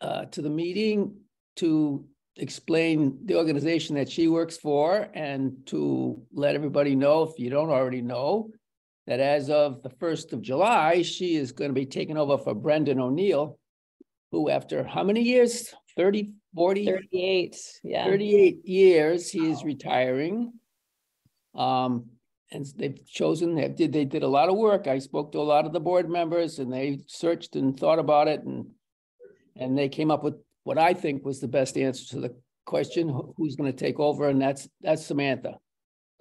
uh, to the meeting to explain the organization that she works for and to let everybody know, if you don't already know, that as of the first of July, she is going to be taking over for Brendan O'Neill, who after how many years? 30, 40? 38, yeah. 38 years, he is retiring. Um, and they've chosen, they did, they did a lot of work. I spoke to a lot of the board members and they searched and thought about it and and they came up with what I think was the best answer to the question, who's going to take over, and that's, that's Samantha.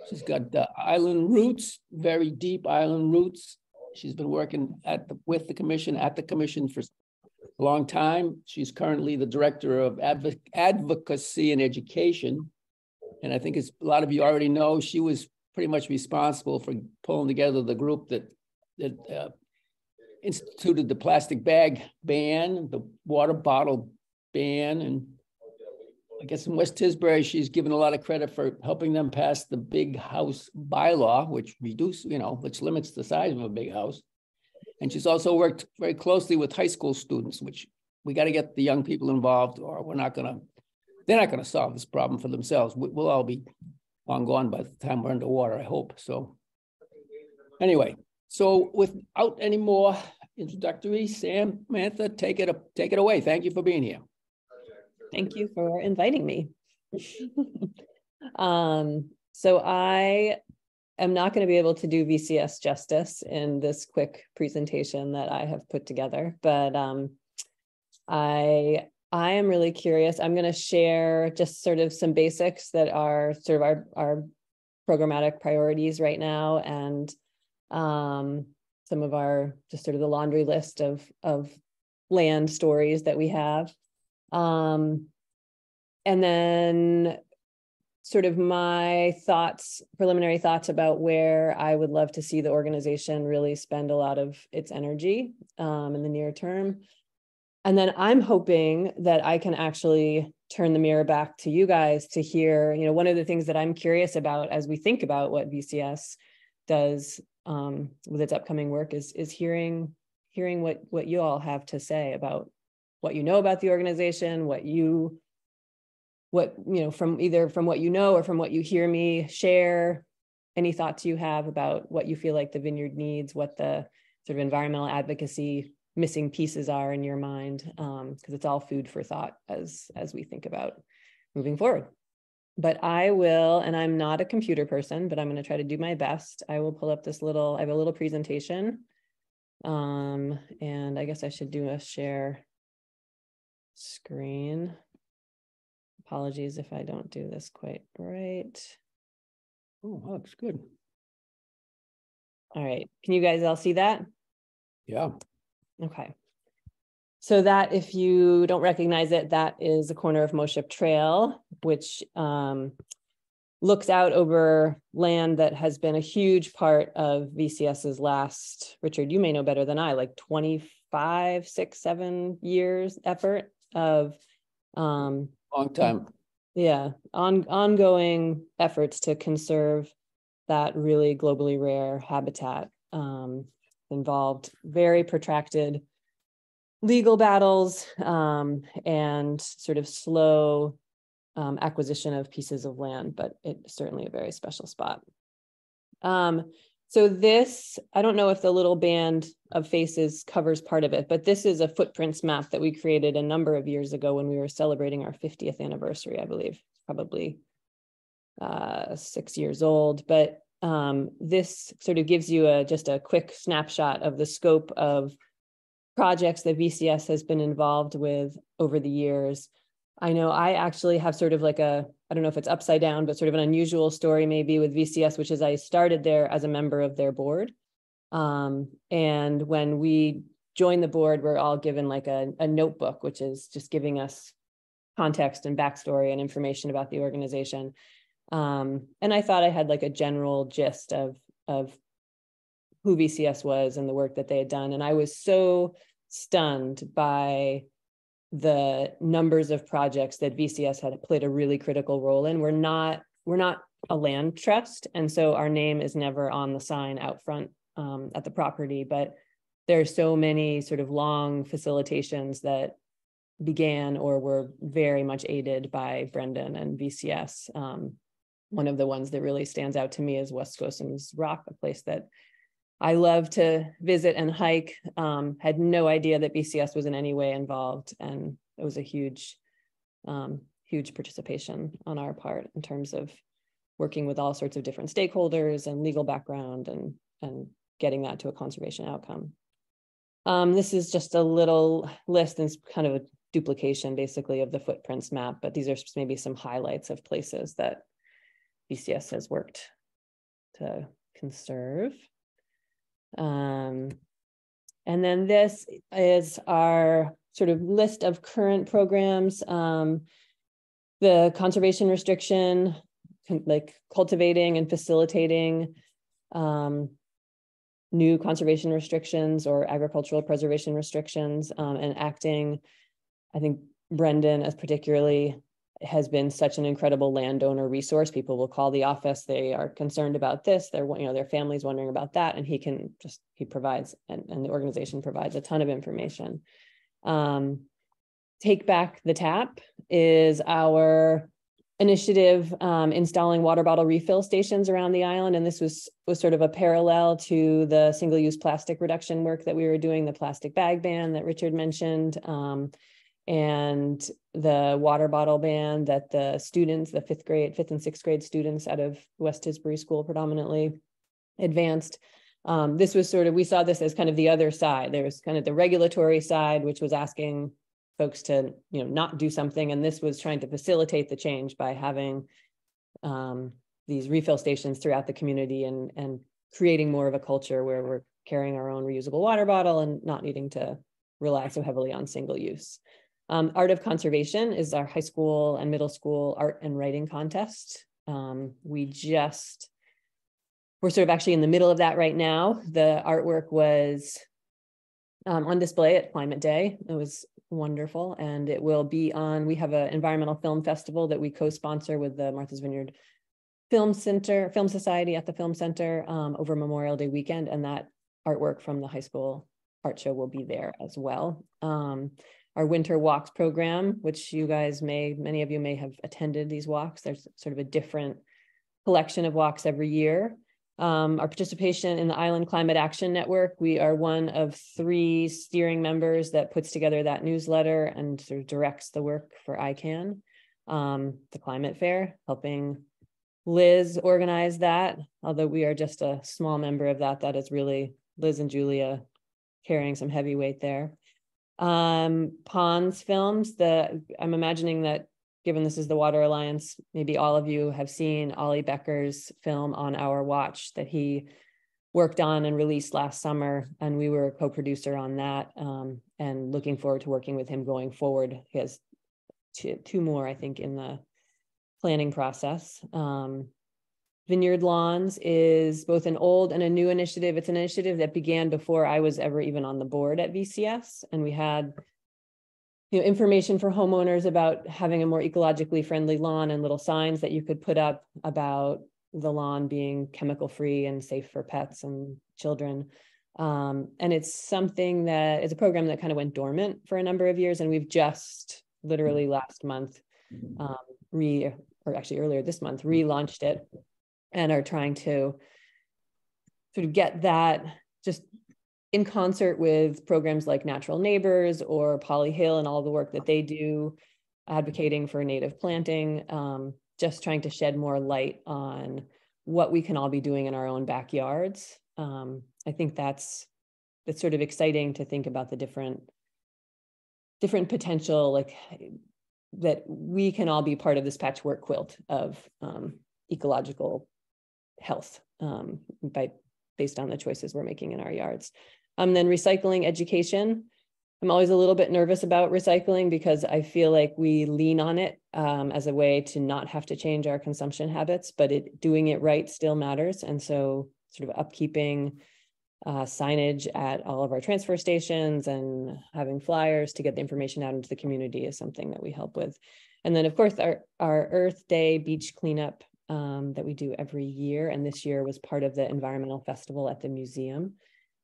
She's got the island roots, very deep island roots. She's been working at the, with the commission, at the commission for a long time. She's currently the director of advo- advocacy and education. And I think as a lot of you already know, she was pretty much responsible for pulling together the group that, that uh, instituted the plastic bag ban, the water bottle ban, and I guess in West Tisbury, she's given a lot of credit for helping them pass the big house bylaw, which reduce, you know, which limits the size of a big house. And she's also worked very closely with high school students, which we got to get the young people involved, or we're not gonna, they're not gonna solve this problem for themselves. We- We'll all be long gone by the time we're underwater, I hope, so. Anyway, so without any more introductory, Sam, Samantha, take it, take it away. Thank you for being here. Thank you for inviting me. Um, so I am not going to be able to do VCS justice in this quick presentation that I have put together, but um, I I am really curious. I'm going to share just sort of some basics that are sort of our our programmatic priorities right now and um, some of our just sort of the laundry list of of land stories that we have. Um, and then sort of my thoughts, preliminary thoughts about where I would love to see the organization really spend a lot of its energy um, in the near term. And then I'm hoping that I can actually turn the mirror back to you guys to hear, you know, one of the things that I'm curious about as we think about what VCS does um, with its upcoming work is is hearing hearing what what you all have to say about what you know about the organization, what you what you know from either from what you know or from what you hear me share. Any thoughts you have about what you feel like the vineyard needs what the sort of environmental advocacy missing pieces are in your mind because um, it's all food for thought as as we think about moving forward but i will and i'm not a computer person but i'm going to try to do my best i will pull up this little i have a little presentation um and i guess i should do a share screen Apologies if I don't do this quite right. Oh, looks good. All right. Can you guys all see that? Yeah. Okay. So that if you don't recognize it, that is a corner of Moshup Trail, which um, looks out over land that has been a huge part of VCS's last, Richard, you may know better than I, like 25, six, seven years effort of um, Long time. yeah, on ongoing efforts to conserve that really globally rare habitat um, involved very protracted legal battles um, and sort of slow um, acquisition of pieces of land, but it's certainly a very special spot. Um, so this, I don't know if the little band of faces covers part of it, but this is a footprints map that we created a number of years ago when we were celebrating our 50th anniversary, I believe, probably uh, six years old. But um, this sort of gives you a just a quick snapshot of the scope of projects that VCS has been involved with over the years. I know I actually have sort of like a, I don't know if it's upside down, but sort of an unusual story maybe with VCS, which is I started there as a member of their board. Um, and when we joined the board, we're all given like a, a notebook, which is just giving us context and backstory and information about the organization. Um, and I thought I had like a general gist of, of who VCS was and the work that they had done. And I was so stunned by the numbers of projects that VCS had played a really critical role in. We're not we're not a land trust, and so our name is never on the sign out front um, at the property. But there are so many sort of long facilitations that began or were very much aided by Brendan and VCS. Um, one of the ones that really stands out to me is Waskosim's Rock, a place that I love to visit and hike. Um, had no idea that VCS was in any way involved, and it was a huge, um, huge participation on our part in terms of working with all sorts of different stakeholders and legal background and and getting that to a conservation outcome. Um, this is just a little list and kind of a duplication basically of the footprints map, but these are maybe some highlights of places that VCS has worked to conserve. Um, and then this is our sort of list of current programs. Um, the conservation restriction, like cultivating and facilitating um, new conservation restrictions or agricultural preservation restrictions um, and acting. I think Brendan, as particularly has been such an incredible landowner resource. People will call the office. They are concerned about this. They're, you know, their family's wondering about that. And he can just, he provides, and, and the organization provides a ton of information. Um, Take Back the Tap is our initiative um, installing water bottle refill stations around the island. And this was, was sort of a parallel to the single-use plastic reduction work that we were doing, the plastic bag ban that Richard mentioned. Um, and the water bottle ban that the students, the fifth grade, fifth and sixth grade students out of West Tisbury School predominantly advanced. Um, this was sort of, we saw this as kind of the other side. There was kind of the regulatory side, which was asking folks to, you know, not do something. And this was trying to facilitate the change by having um, these refill stations throughout the community and, and creating more of a culture where we're carrying our own reusable water bottle and not needing to rely so heavily on single use. Um, Art of Conservation is our high school and middle school art and writing contest. Um, we just, we're sort of actually in the middle of that right now. The artwork was um, on display at Climate Day. It was wonderful. And it will be on, we have an environmental film festival that we co-sponsor with the Martha's Vineyard Film Center, Film Society at the Film Center um, over Memorial Day weekend. And that artwork from the high school art show will be there as well. Um, our winter walks program, which you guys may, many of you may have attended these walks. There's sort of a different collection of walks every year. Um, our participation in the Island Climate Action Network, we are one of three steering members that puts together that newsletter and sort of directs the work for ICAN, um, the climate fair, helping Liz organize that. Although we are just a small member of that, that is really Liz and Julia carrying some heavy weight there um, Ponds films. The I'm imagining that given this is the Water Alliance, maybe all of you have seen Ollie Becker's film on our watch that he worked on and released last summer, and we were a co-producer on that. Um, and looking forward to working with him going forward. He has two, two more, I think, in the planning process. Um, Vineyard Lawns is both an old and a new initiative. It's an initiative that began before I was ever even on the board at VCS. And we had you know, information for homeowners about having a more ecologically friendly lawn and little signs that you could put up about the lawn being chemical free and safe for pets and children. Um, and it's something that is a program that kind of went dormant for a number of years. And we've just literally last month um, re, or actually earlier this month, relaunched it and are trying to sort of get that just in concert with programs like Natural Neighbors or Polly Hill and all the work that they do advocating for native planting, um, just trying to shed more light on what we can all be doing in our own backyards. Um, I think that's that's sort of exciting to think about the different different potential like that we can all be part of this patchwork quilt of um, ecological health um, by based on the choices we're making in our yards. Um, then recycling education. I'm always a little bit nervous about recycling because I feel like we lean on it um, as a way to not have to change our consumption habits, but it doing it right still matters. And so sort of upkeeping uh, signage at all of our transfer stations and having flyers to get the information out into the community is something that we help with. And then of course our, our Earth Day beach cleanup um, that we do every year. And this year was part of the environmental festival at the museum.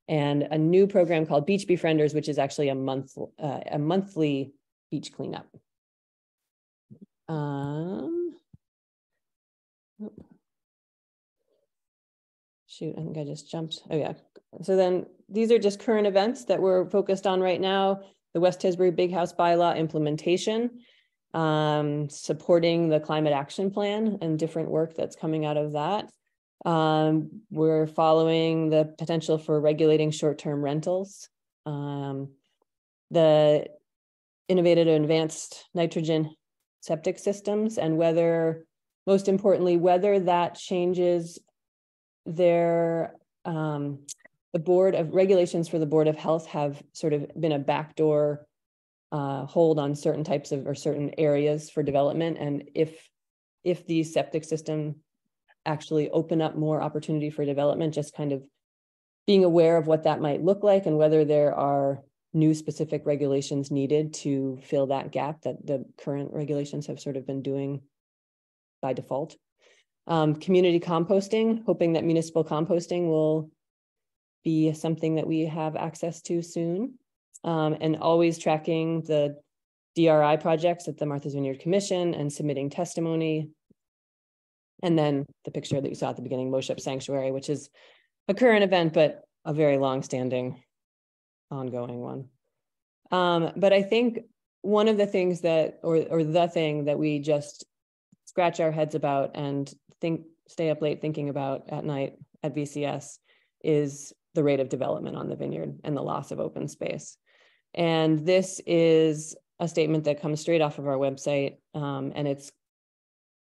and a new program called Beach Befrienders, which is actually a month, uh, a monthly beach cleanup. Um, shoot, I think I just jumped. Oh yeah. So then these are just current events that we're focused on right now. The West Tisbury Big House bylaw implementation, um, supporting the climate action plan and different work that's coming out of that. Um, we're following the potential for regulating short-term rentals. Um, the innovative advanced nitrogen septic systems and whether, most importantly, whether that changes their, um, the board of regulations for the Board of Health have sort of been a backdoor uh, hold on certain types of or certain areas for development. And if if the septic system actually open up more opportunity for development, just kind of being aware of what that might look like and whether there are new specific regulations needed to fill that gap that the current regulations have sort of been doing by default. Um, community composting, hoping that municipal composting will be something that we have access to soon. Um, and always tracking the DRI projects at the Martha's Vineyard Commission and submitting testimony and then the picture that you saw at the beginning, Moshup Sanctuary, which is a current event, but a very long-standing ongoing one. Um, but I think one of the things that, or, or the thing that we just scratch our heads about and think, stay up late thinking about at night at VCS is the rate of development on the vineyard and the loss of open space. And this is a statement that comes straight off of our website, um, and it's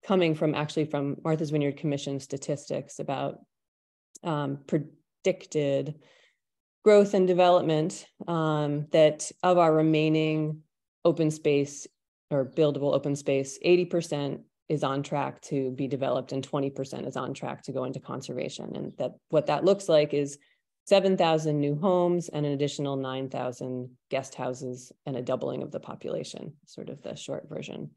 coming from actually from Martha's Vineyard Commission statistics about um, predicted growth and development um, that of our remaining open space or buildable open space, 80% is on track to be developed and 20% is on track to go into conservation. And that what that looks like is 7,000 new homes and an additional 9,000 guest houses and a doubling of the population, sort of the short version.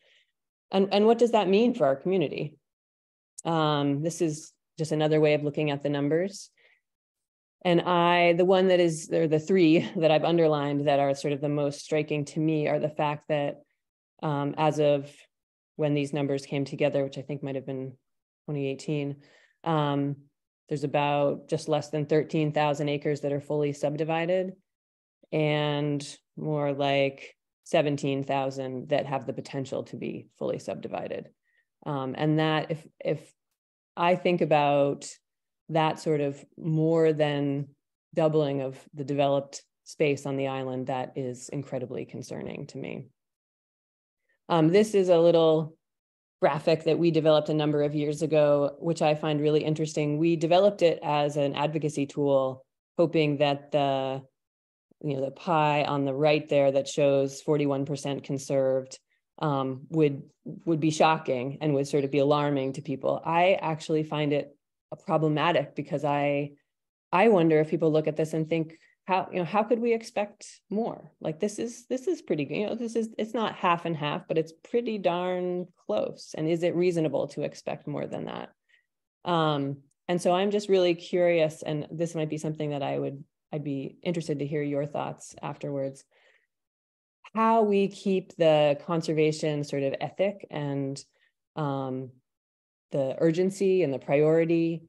And, and what does that mean for our community? Um, this is just another way of looking at the numbers. And I, the one that is, or the three that I've underlined that are sort of the most striking to me are the fact that um, as of when these numbers came together, which I think might have been 2018, um, there's about just less than 13,000 acres that are fully subdivided and more like 17,000 that have the potential to be fully subdivided. Um, and that if, if I think about that sort of more than doubling of the developed space on the island, that is incredibly concerning to me. Um, this is a little graphic that we developed a number of years ago, which I find really interesting. We developed it as an advocacy tool, hoping that the you know, the pie on the right there that shows 41% conserved um, would would be shocking and would sort of be alarming to people. I actually find it problematic because I I wonder if people look at this and think how you know how could we expect more? Like this is this is pretty you know this is it's not half and half, but it's pretty darn close. And is it reasonable to expect more than that? Um, and so I'm just really curious, and this might be something that I would I'd be interested to hear your thoughts afterwards. How we keep the conservation sort of ethic and um, the urgency and the priority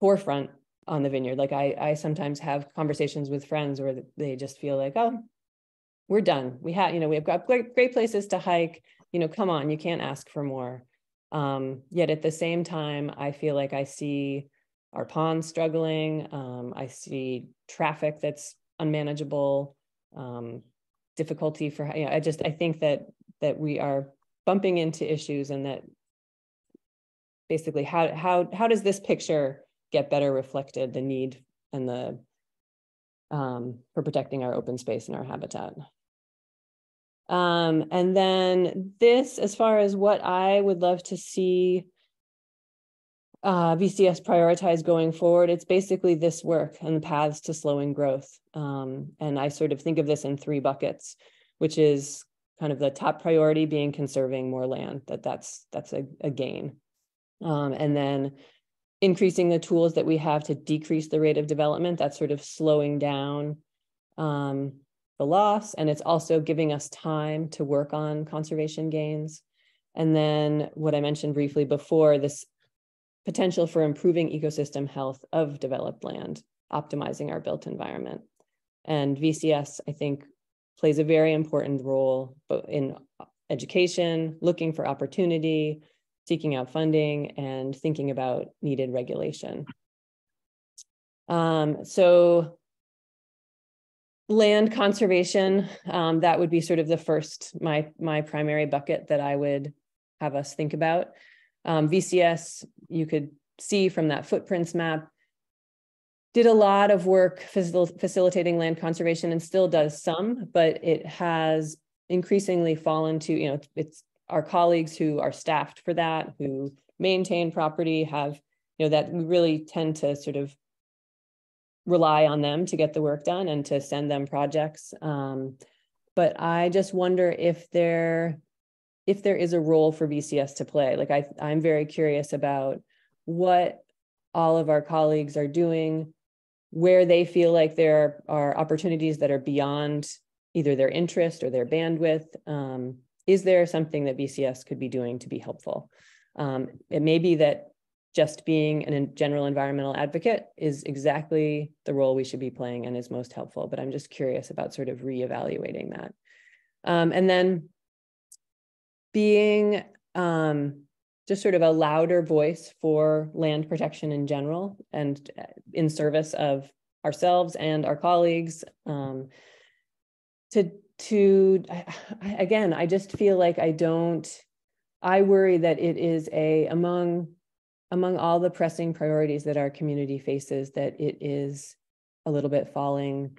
forefront on the vineyard. Like I, I sometimes have conversations with friends where they just feel like, oh, we're done. We have, you know, we've got great, great places to hike. You know, come on, you can't ask for more. Um, yet at the same time, I feel like I see our ponds struggling. Um, I see traffic that's unmanageable, um, difficulty for, you know, I just, I think that, that we are bumping into issues and that basically how, how, how does this picture get better reflected, the need and the, um, for protecting our open space and our habitat. Um, and then this, as far as what I would love to see uh, VCS prioritize going forward, it's basically this work and the paths to slowing growth. Um, and I sort of think of this in three buckets, which is kind of the top priority being conserving more land, that that's, that's a, a gain. Um, and then increasing the tools that we have to decrease the rate of development. That's sort of slowing down um, the loss. And it's also giving us time to work on conservation gains. And then what I mentioned briefly before, this potential for improving ecosystem health of developed land, optimizing our built environment. And VCS, I think, plays a very important role in education, looking for opportunity, seeking out funding, and thinking about needed regulation. Um, so land conservation, um, that would be sort of the first, my, my primary bucket that I would have us think about. Um, VCS, you could see from that footprints map, did a lot of work facil facilitating land conservation and still does some, but it has increasingly fallen to, you know, it's our colleagues who are staffed for that, who maintain property, have, you know, that we really tend to sort of rely on them to get the work done and to send them projects. Um, but I just wonder if there, if there is a role for VCS to play. Like I, I'm very curious about what all of our colleagues are doing, where they feel like there are opportunities that are beyond either their interest or their bandwidth. Um, is there something that VCS could be doing to be helpful? Um, it may be that just being a general environmental advocate is exactly the role we should be playing and is most helpful. But I'm just curious about sort of reevaluating that. Um, and then being um, just sort of a louder voice for land protection in general and uh, in service of ourselves and our colleagues. Um, to, to again, I just feel like I don't, I worry that it is a, among among all the pressing priorities that our community faces, that it is a little bit falling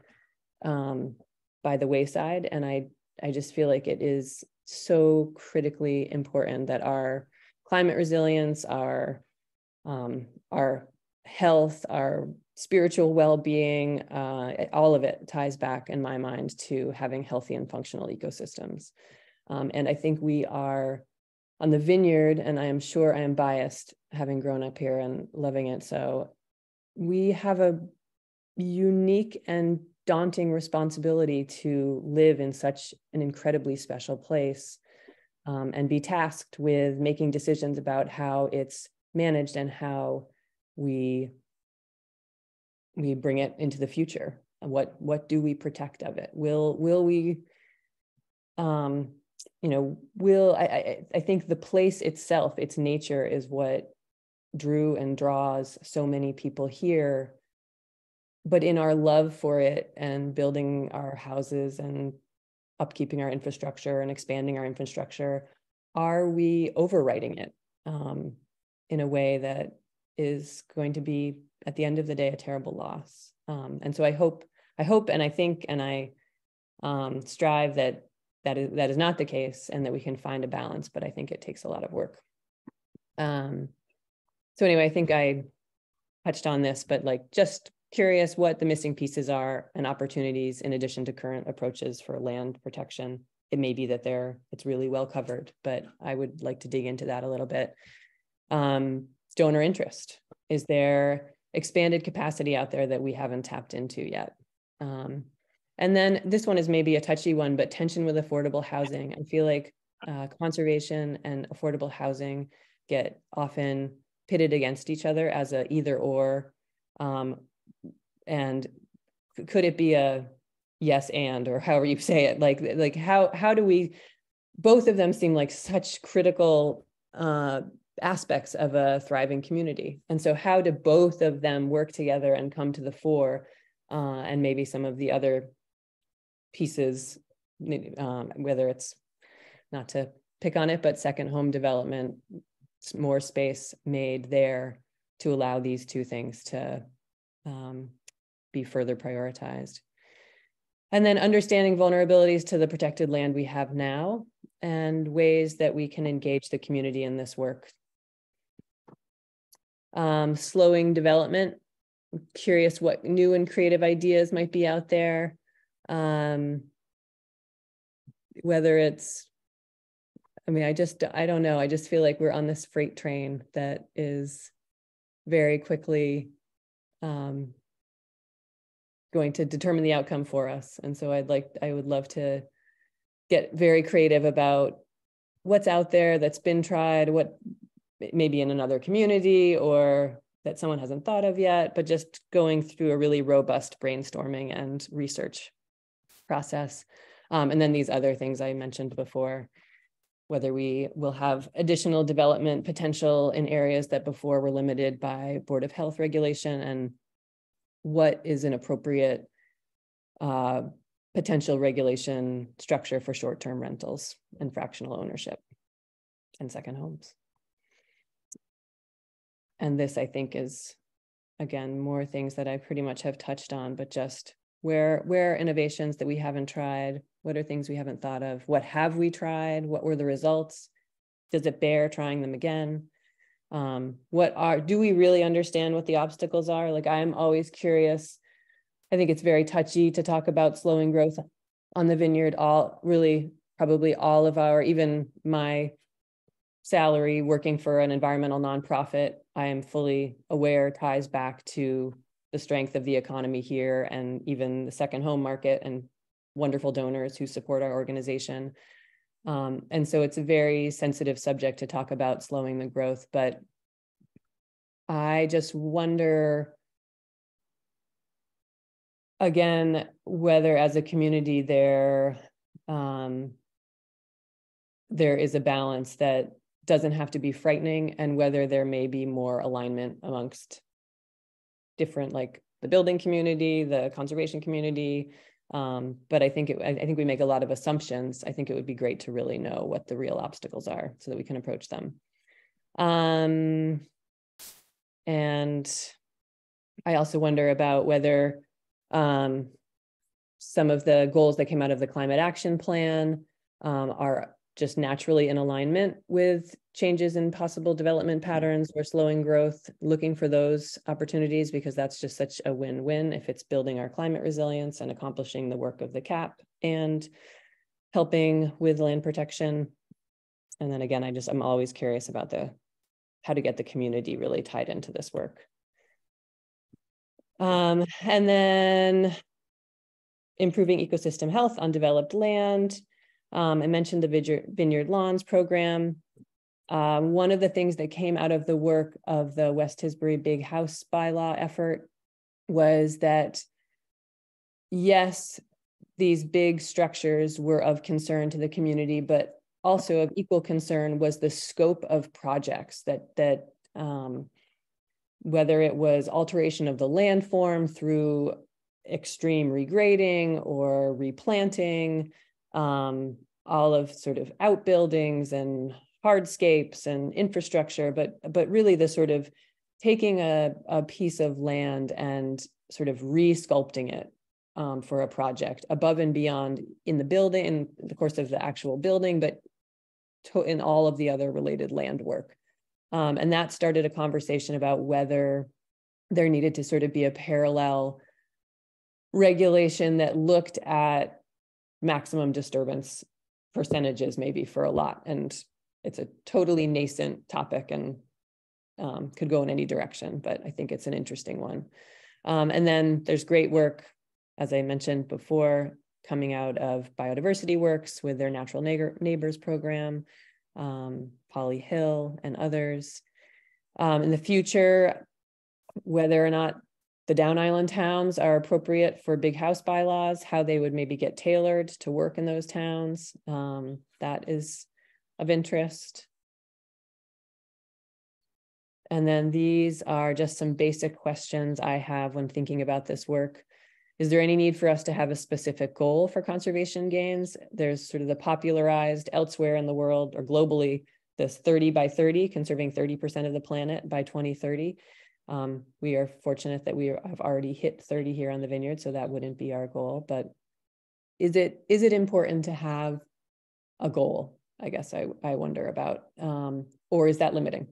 um, by the wayside. And I, I just feel like it is so critically important that our climate resilience, our, um, our health, our spiritual well-being, uh, all of it ties back in my mind to having healthy and functional ecosystems. Um, and I think we are on the vineyard, and I am sure I am biased having grown up here and loving it. So we have a unique and daunting responsibility to live in such an incredibly special place um, and be tasked with making decisions about how it's managed and how we we bring it into the future what what do we protect of it will will we um you know, will I, I, I think the place itself, its nature is what drew and draws so many people here. But in our love for it and building our houses and upkeeping our infrastructure and expanding our infrastructure, are we overwriting it um, in a way that is going to be, at the end of the day, a terrible loss? Um, and so I hope, I hope, and I think, and I um, strive that that is that is not the case and that we can find a balance but i think it takes a lot of work. Um so anyway i think i touched on this but like just curious what the missing pieces are and opportunities in addition to current approaches for land protection. It may be that they're it's really well covered but i would like to dig into that a little bit. Um donor interest. Is there expanded capacity out there that we haven't tapped into yet um, and then this one is maybe a touchy one, but tension with affordable housing. I feel like uh, conservation and affordable housing get often pitted against each other as a either or. Um, and could it be a yes and or however you say it? Like like how how do we? Both of them seem like such critical uh, aspects of a thriving community. And so how do both of them work together and come to the fore? Uh, and maybe some of the other pieces, um, whether it's not to pick on it, but second home development, more space made there to allow these two things to um, be further prioritized. And then understanding vulnerabilities to the protected land we have now and ways that we can engage the community in this work. Um, slowing development, curious what new and creative ideas might be out there um, whether it's i mean i just i don't know i just feel like we're on this freight train that is very quickly um, going to determine the outcome for us. And so I'd like, I would love to get very creative about what's out there that's been tried, what maybe in another community or that someone hasn't thought of yet, but just going through a really robust brainstorming and research process. Um, and then these other things I mentioned before, whether we will have additional development potential in areas that before were limited by Board of Health regulation and what is an appropriate uh, potential regulation structure for short-term rentals and fractional ownership and second homes. And this, I think, is again more things that I pretty much have touched on, but just where where innovations that we haven't tried? What are things we haven't thought of? What have we tried? What were the results? Does it bear trying them again? Um, what are do we really understand what the obstacles are? Like I'm always curious. I think it's very touchy to talk about slowing growth on the vineyard. All really probably all of our even my salary working for an environmental nonprofit, I am fully aware ties back to the strength of the economy here and even the second home market and wonderful donors who support our organization. Um, and so it's a very sensitive subject to talk about slowing the growth, but I just wonder again whether as a community there um, there is a balance that doesn't have to be frightening and whether there may be more alignment amongst different like the building community the conservation community um, but i think it, I, think we make a lot of assumptions. I think it would be great to really know what the real obstacles are so that we can approach them. Um, and i also wonder about whether um, some of the goals that came out of the climate action plan um, are just naturally in alignment with changes in possible development patterns or slowing growth, looking for those opportunities because that's just such a win-win if it's building our climate resilience and accomplishing the work of the CAP and helping with land protection. And then again, I just, I'm always curious about the, how to get the community really tied into this work. Um, and then improving ecosystem health on developed land, um, I mentioned the Vineyard Lawns program. Uh, one of the things that came out of the work of the West Tisbury Big House bylaw effort was that, yes, these big structures were of concern to the community, but also of equal concern was the scope of projects that that um, whether it was alteration of the landform through extreme regrading or replanting, um, all of sort of outbuildings and hardscapes and infrastructure, but but really the sort of taking a, a piece of land and sort of re-sculpting it um, for a project above and beyond in the building, in the course of the actual building, but to, in all of the other related land work. Um, and that started a conversation about whether there needed to sort of be a parallel regulation that looked at maximum disturbance percentages maybe for a lot. And it's a totally nascent topic and um, could go in any direction, but I think it's an interesting one. Um, and then there's great work, as I mentioned before, coming out of Biodiversity Works with their Natural Neighbor, Neighbors program, um, Polly Hill and others. Um, in the future, whether or not the Down Island towns are appropriate for big house bylaws, how they would maybe get tailored to work in those towns. Um, that is of interest. And then these are just some basic questions I have when thinking about this work. Is there any need for us to have a specific goal for conservation gains? There's sort of the popularized elsewhere in the world or globally, this 30 by 30, conserving 30% of the planet by 2030. Um, we are fortunate that we have already hit 30 here on the vineyard, so that wouldn't be our goal. But is it is it important to have a goal? I guess I, I wonder about, um, or is that limiting?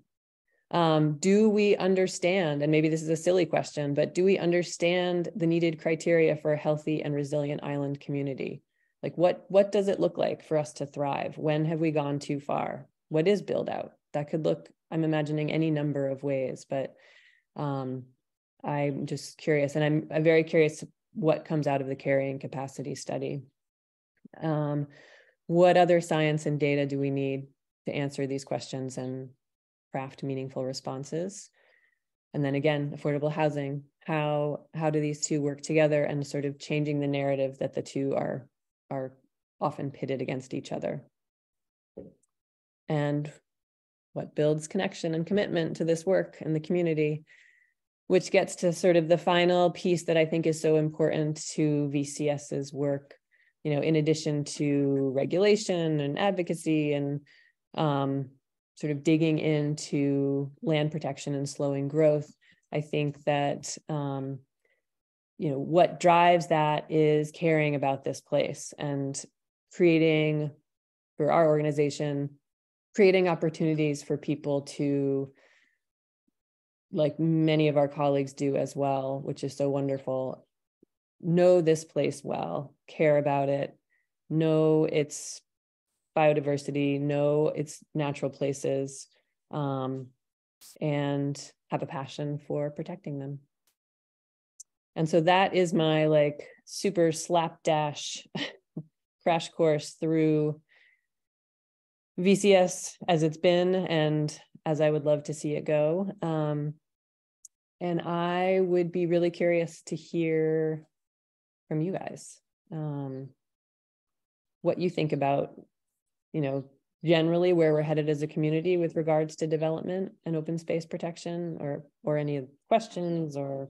Um, do we understand, and maybe this is a silly question, but do we understand the needed criteria for a healthy and resilient island community? Like what what does it look like for us to thrive? When have we gone too far? What is build out? That could look, I'm imagining any number of ways, but Um, I'm just curious, and I'm, I'm very curious what comes out of the carrying capacity study. Um, what other science and data do we need to answer these questions and craft meaningful responses? And then again, affordable housing, how how do these two work together and sort of changing the narrative that the two are are often pitted against each other? And what builds connection and commitment to this work in the community, which gets to sort of the final piece that I think is so important to VCS's work, you know, in addition to regulation and advocacy and um, sort of digging into land protection and slowing growth, I think that um, you know what drives that is caring about this place and creating for our organization creating opportunities for people to like many of our colleagues do as well which is so wonderful know this place well care about it know its biodiversity know its natural places um, and have a passion for protecting them and so that is my like super slapdash crash course through VCS as it's been and as I would love to see it go. Um, and I would be really curious to hear from you guys um, what you think about, you know, generally where we're headed as a community with regards to development and open space protection or or any questions or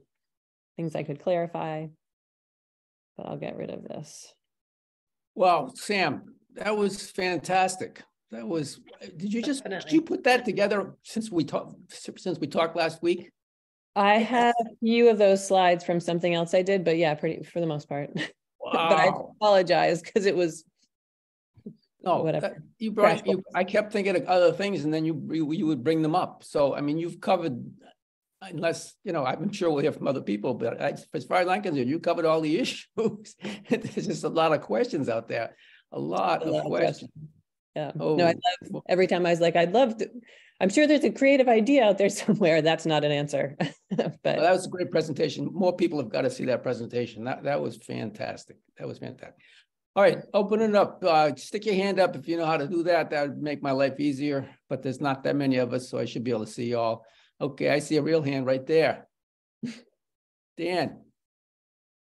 things I could clarify. But I'll get rid of this. Well, Sam, that was fantastic. That was, did you just, did you put that together since we talked, since we talked last week? I have a few of those slides from something else I did, but yeah, pretty for the most part. Wow. but I apologize because it was No, whatever. that- You brought, you, I kept thinking of other things and then you, you you would bring them up. So, I mean, you've covered, unless, you know, I'm sure we'll hear from other people, but I- as far as I'm concerned, you covered all the issues. There's just a lot of questions out there, a lot a lot of of questions. Yeah. Oh, No, I love every time I was like, I'd love to. I'm sure there's a creative idea out there somewhere. That's not an answer. Well, but that was a great presentation. More people have got to see that presentation. That, that was fantastic. That was fantastic. All right, open it up. Uh, stick your hand up if you know how to do that. That would make my life easier, but there's not that many of us, so I should be able to see y'all. Okay, I see a real hand right there. Dan,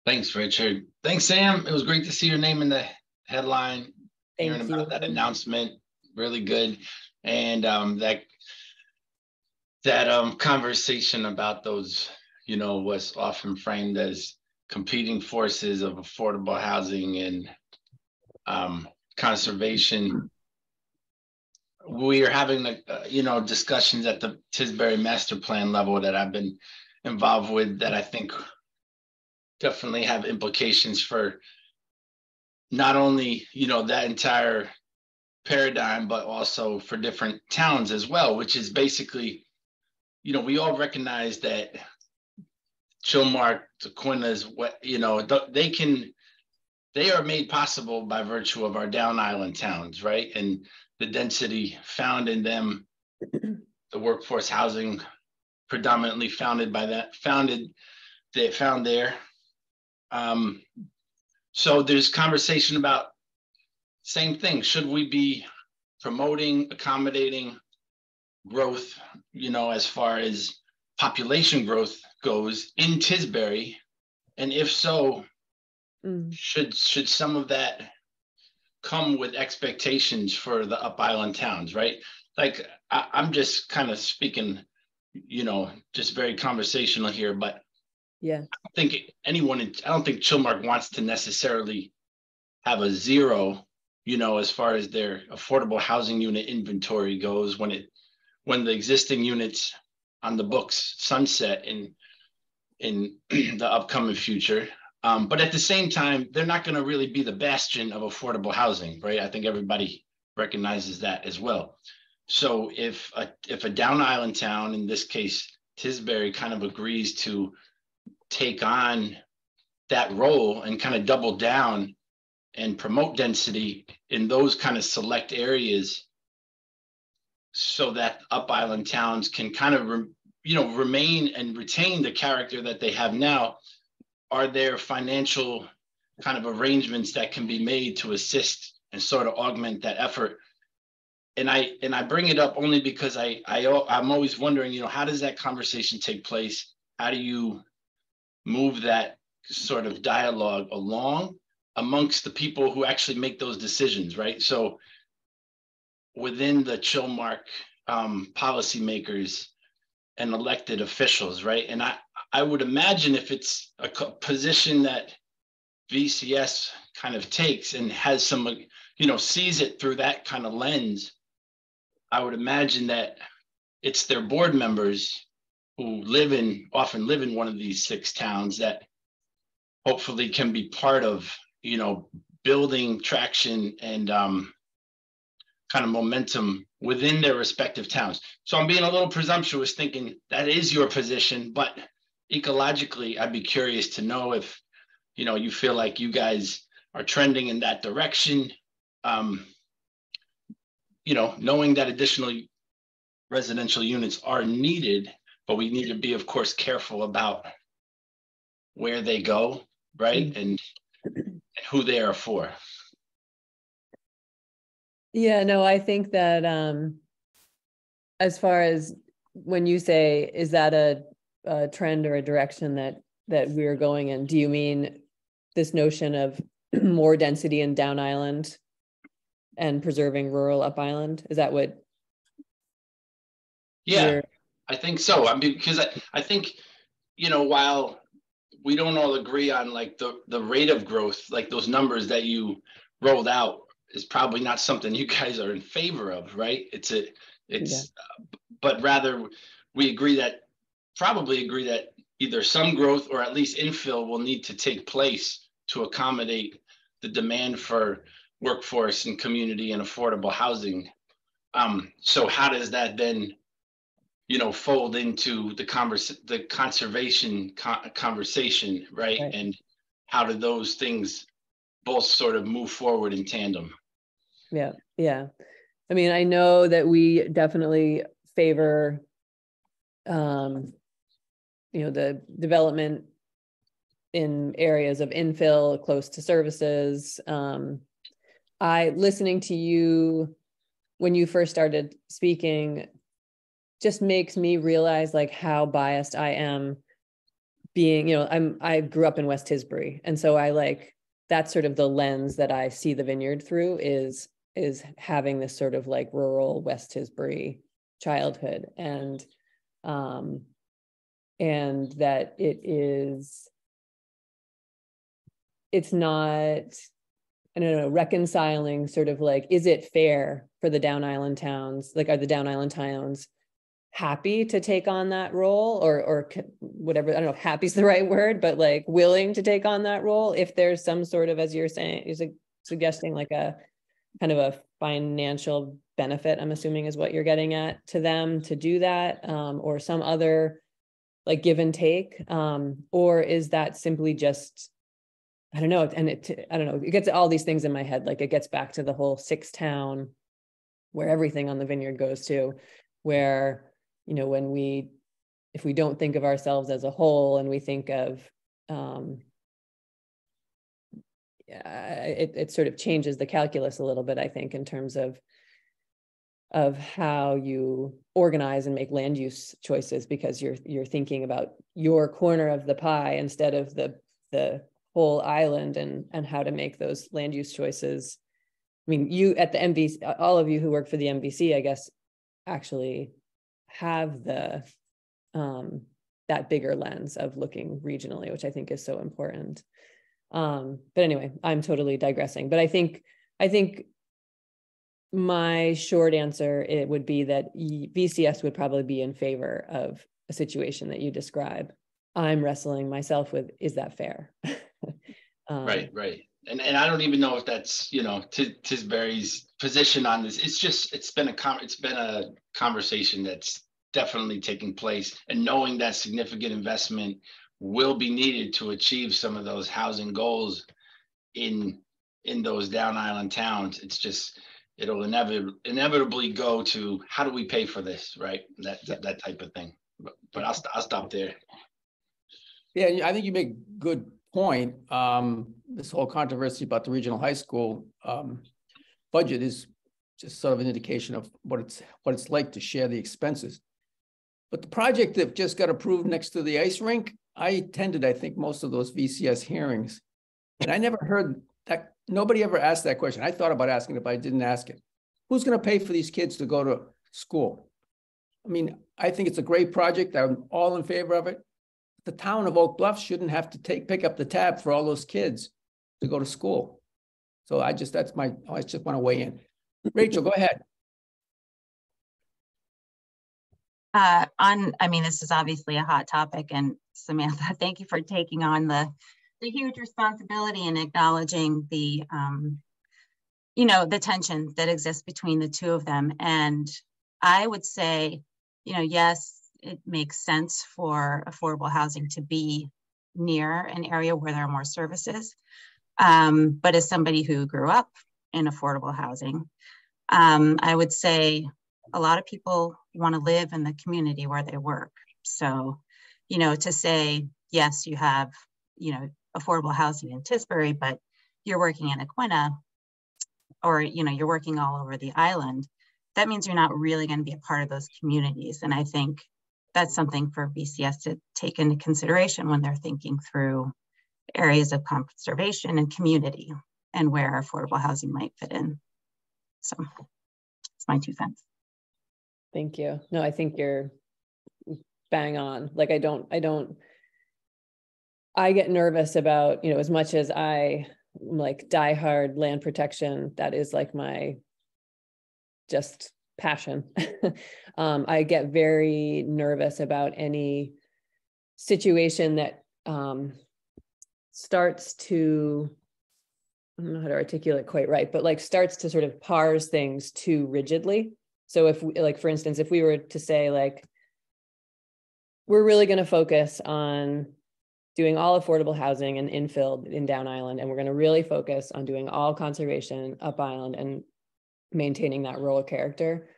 Thanks, Richard. Thanks, Sam. It was great to see your name in the headline, hearing thank about that announcement. Really good. And um, that that um, conversation about those, you know, was often framed as competing forces of affordable housing and um, conservation. We are having, the, uh, you know, discussions at the Tisbury Master Plan level that I've been involved with that I think definitely have implications for not only you know that entire paradigm but also for different towns as well which is basically you know we all recognize that Chilmark, Aquinnah, what you know they can they are made possible by virtue of our down island towns right? And the density found in them the workforce housing predominantly founded by that founded they found there. Um, so there's conversation about same thing. Should we be promoting, accommodating growth, you know, as far as population growth goes in Tisbury? And if so, Mm, should should some of that come with expectations for the up island towns, right? Like I, I'm just kind of speaking, you know, just very conversational here, but Yeah. I don't think anyone, in- I don't think Chilmark wants to necessarily have a zero, you know, as far as their affordable housing unit inventory goes when it, when the existing units on the books sunset in, in the upcoming future. Um, but at the same time, they're not going to really be the bastion of affordable housing, right? I think everybody recognizes that as well. So if a, if a down island town, in this case, Tisbury kind of agrees to take on that role and kind of double down and promote density in those kind of select areas so that up island towns can kind of re- you know, remain and retain the character that they have now, are there financial kind of arrangements that can be made to assist and sort of augment that effort? And I and I bring it up only because I I I'm always wondering, you know, how does that conversation take place? How do you move that sort of dialogue along amongst the people who actually make those decisions, right? So within the Chilmark um, policymakers and elected officials, right? And I, I would imagine if it's a position that VCS kind of takes and has some, you know, sees it through that kind of lens, I would imagine that it's their board members who live in, often live in one of these six towns that hopefully can be part of, you know, building traction and um, kind of momentum within their respective towns. So I'm being a little presumptuous thinking that is your position, but ecologically, I'd be curious to know if, you know, you feel like you guys are trending in that direction. Um, you know, knowing that additional residential units are needed, but we need to be, of course, careful about where they go, right? Mm-hmm. And, and who they are for. Yeah, no, I think that um as far as when you say is that a, a trend or a direction that that we're going in, do you mean this notion of more density in down island and preserving rural up island? Is that what Yeah, I think so. I mean because I, I think you know while we don't all agree on like the the rate of growth, like those numbers that you rolled out is probably not something you guys are in favor of, right? It's a, it's, yeah. uh, but rather we agree that, probably agree that either some growth or at least infill will need to take place to accommodate the demand for workforce and community and affordable housing. Um, so how does that then, you know, fold into the converse, the conservation co- conversation, right? right? And how do those things both sort of move forward in tandem. Yeah, yeah. I mean, I know that we definitely favor um you know the development in areas of infill close to services um i listening to you when you first started speaking just makes me realize like how biased i am being you know i'm i grew up in west tisbury and so i like that's sort of the lens that I see the vineyard through is is having this sort of like rural West Tisbury childhood and um and that it is it's not I don't know, reconciling sort of like, is it fair for the Down Island towns? Like, are the Down Island towns happy to take on that role or or whatever i don't know if happy is the right word but like willing to take on that role if there's some sort of as you're saying is suggesting like a kind of a financial benefit i'm assuming is what you're getting at to them to do that um, or some other like give and take um, or is that simply just i don't know and it i don't know it gets all these things in my head like it gets back to the whole six town where everything on the vineyard goes to where you know when we if we don't think of ourselves as a whole and we think of um, it, it sort of changes the calculus a little bit i think in terms of of how you organize and make land use choices because you're you're thinking about your corner of the pie instead of the the whole island and and how to make those land use choices. I mean you at the MVC all of you who work for the MVC i guess actually have the um, that bigger lens of looking regionally, which I think is so important. Um, but anyway, I'm totally digressing. But I think I think my short answer it would be that VCS would probably be in favor of a situation that you describe. I'm wrestling myself with is that fair? um, right, right. And and I don't even know if that's you know Tisbury's position on this. It's just it's been a com- it's been a conversation that's definitely taking place and knowing that significant investment will be needed to achieve some of those housing goals in in those down island towns it's just it'll inevitably inevitably go to how do we pay for this right that that, that type of thing but, but I'll, st- I'll stop there. Yeah, I think you make good point. Um, this whole controversy about the regional high school, um, budget is just sort of an indication of what it's, what it's like to share the expenses. But the project that just got approved next to the ice rink, I attended, I think, most of those VCS hearings. And I never heard that, nobody ever asked that question. I thought about asking it, but I didn't ask it. Who's gonna pay for these kids to go to school? I mean, I think it's a great project. I'm all in favor of it. The town of Oak Bluff shouldn't have to take, pick up the tab for all those kids to go to school. So I just, that's my, I just want to weigh in. Rachel, go ahead. Uh, on, I mean, this is obviously a hot topic and Samantha, thank you for taking on the, the huge responsibility and acknowledging the, um, you know, the tension that exists between the two of them. And I would say, you know, yes, it makes sense for affordable housing to be near an area where there are more services. Um, but as somebody who grew up in affordable housing, um, I would say a lot of people want to live in the community where they work. So, you know, to say, yes, you have, you know, affordable housing in Tisbury, but you're working in Aquinnah or, you know, you're working all over the island, that means you're not really going to be a part of those communities. And I think that's something for VCS to take into consideration when they're thinking through areas of conservation and community and where affordable housing might fit in. So it's my two cents. Thank you. No, I think you're bang on. Like I don't, I don't, I get nervous about, you know, as much as I like diehard land protection, that is like my just passion. um, I get very nervous about any situation that um, starts to, I don't know how to articulate quite right, but like starts to sort of parse things too rigidly. So if we, like, for instance, if we were to say like, we're really going to focus on doing all affordable housing and infill in down island and we're going to really focus on doing all conservation up island and maintaining that rural character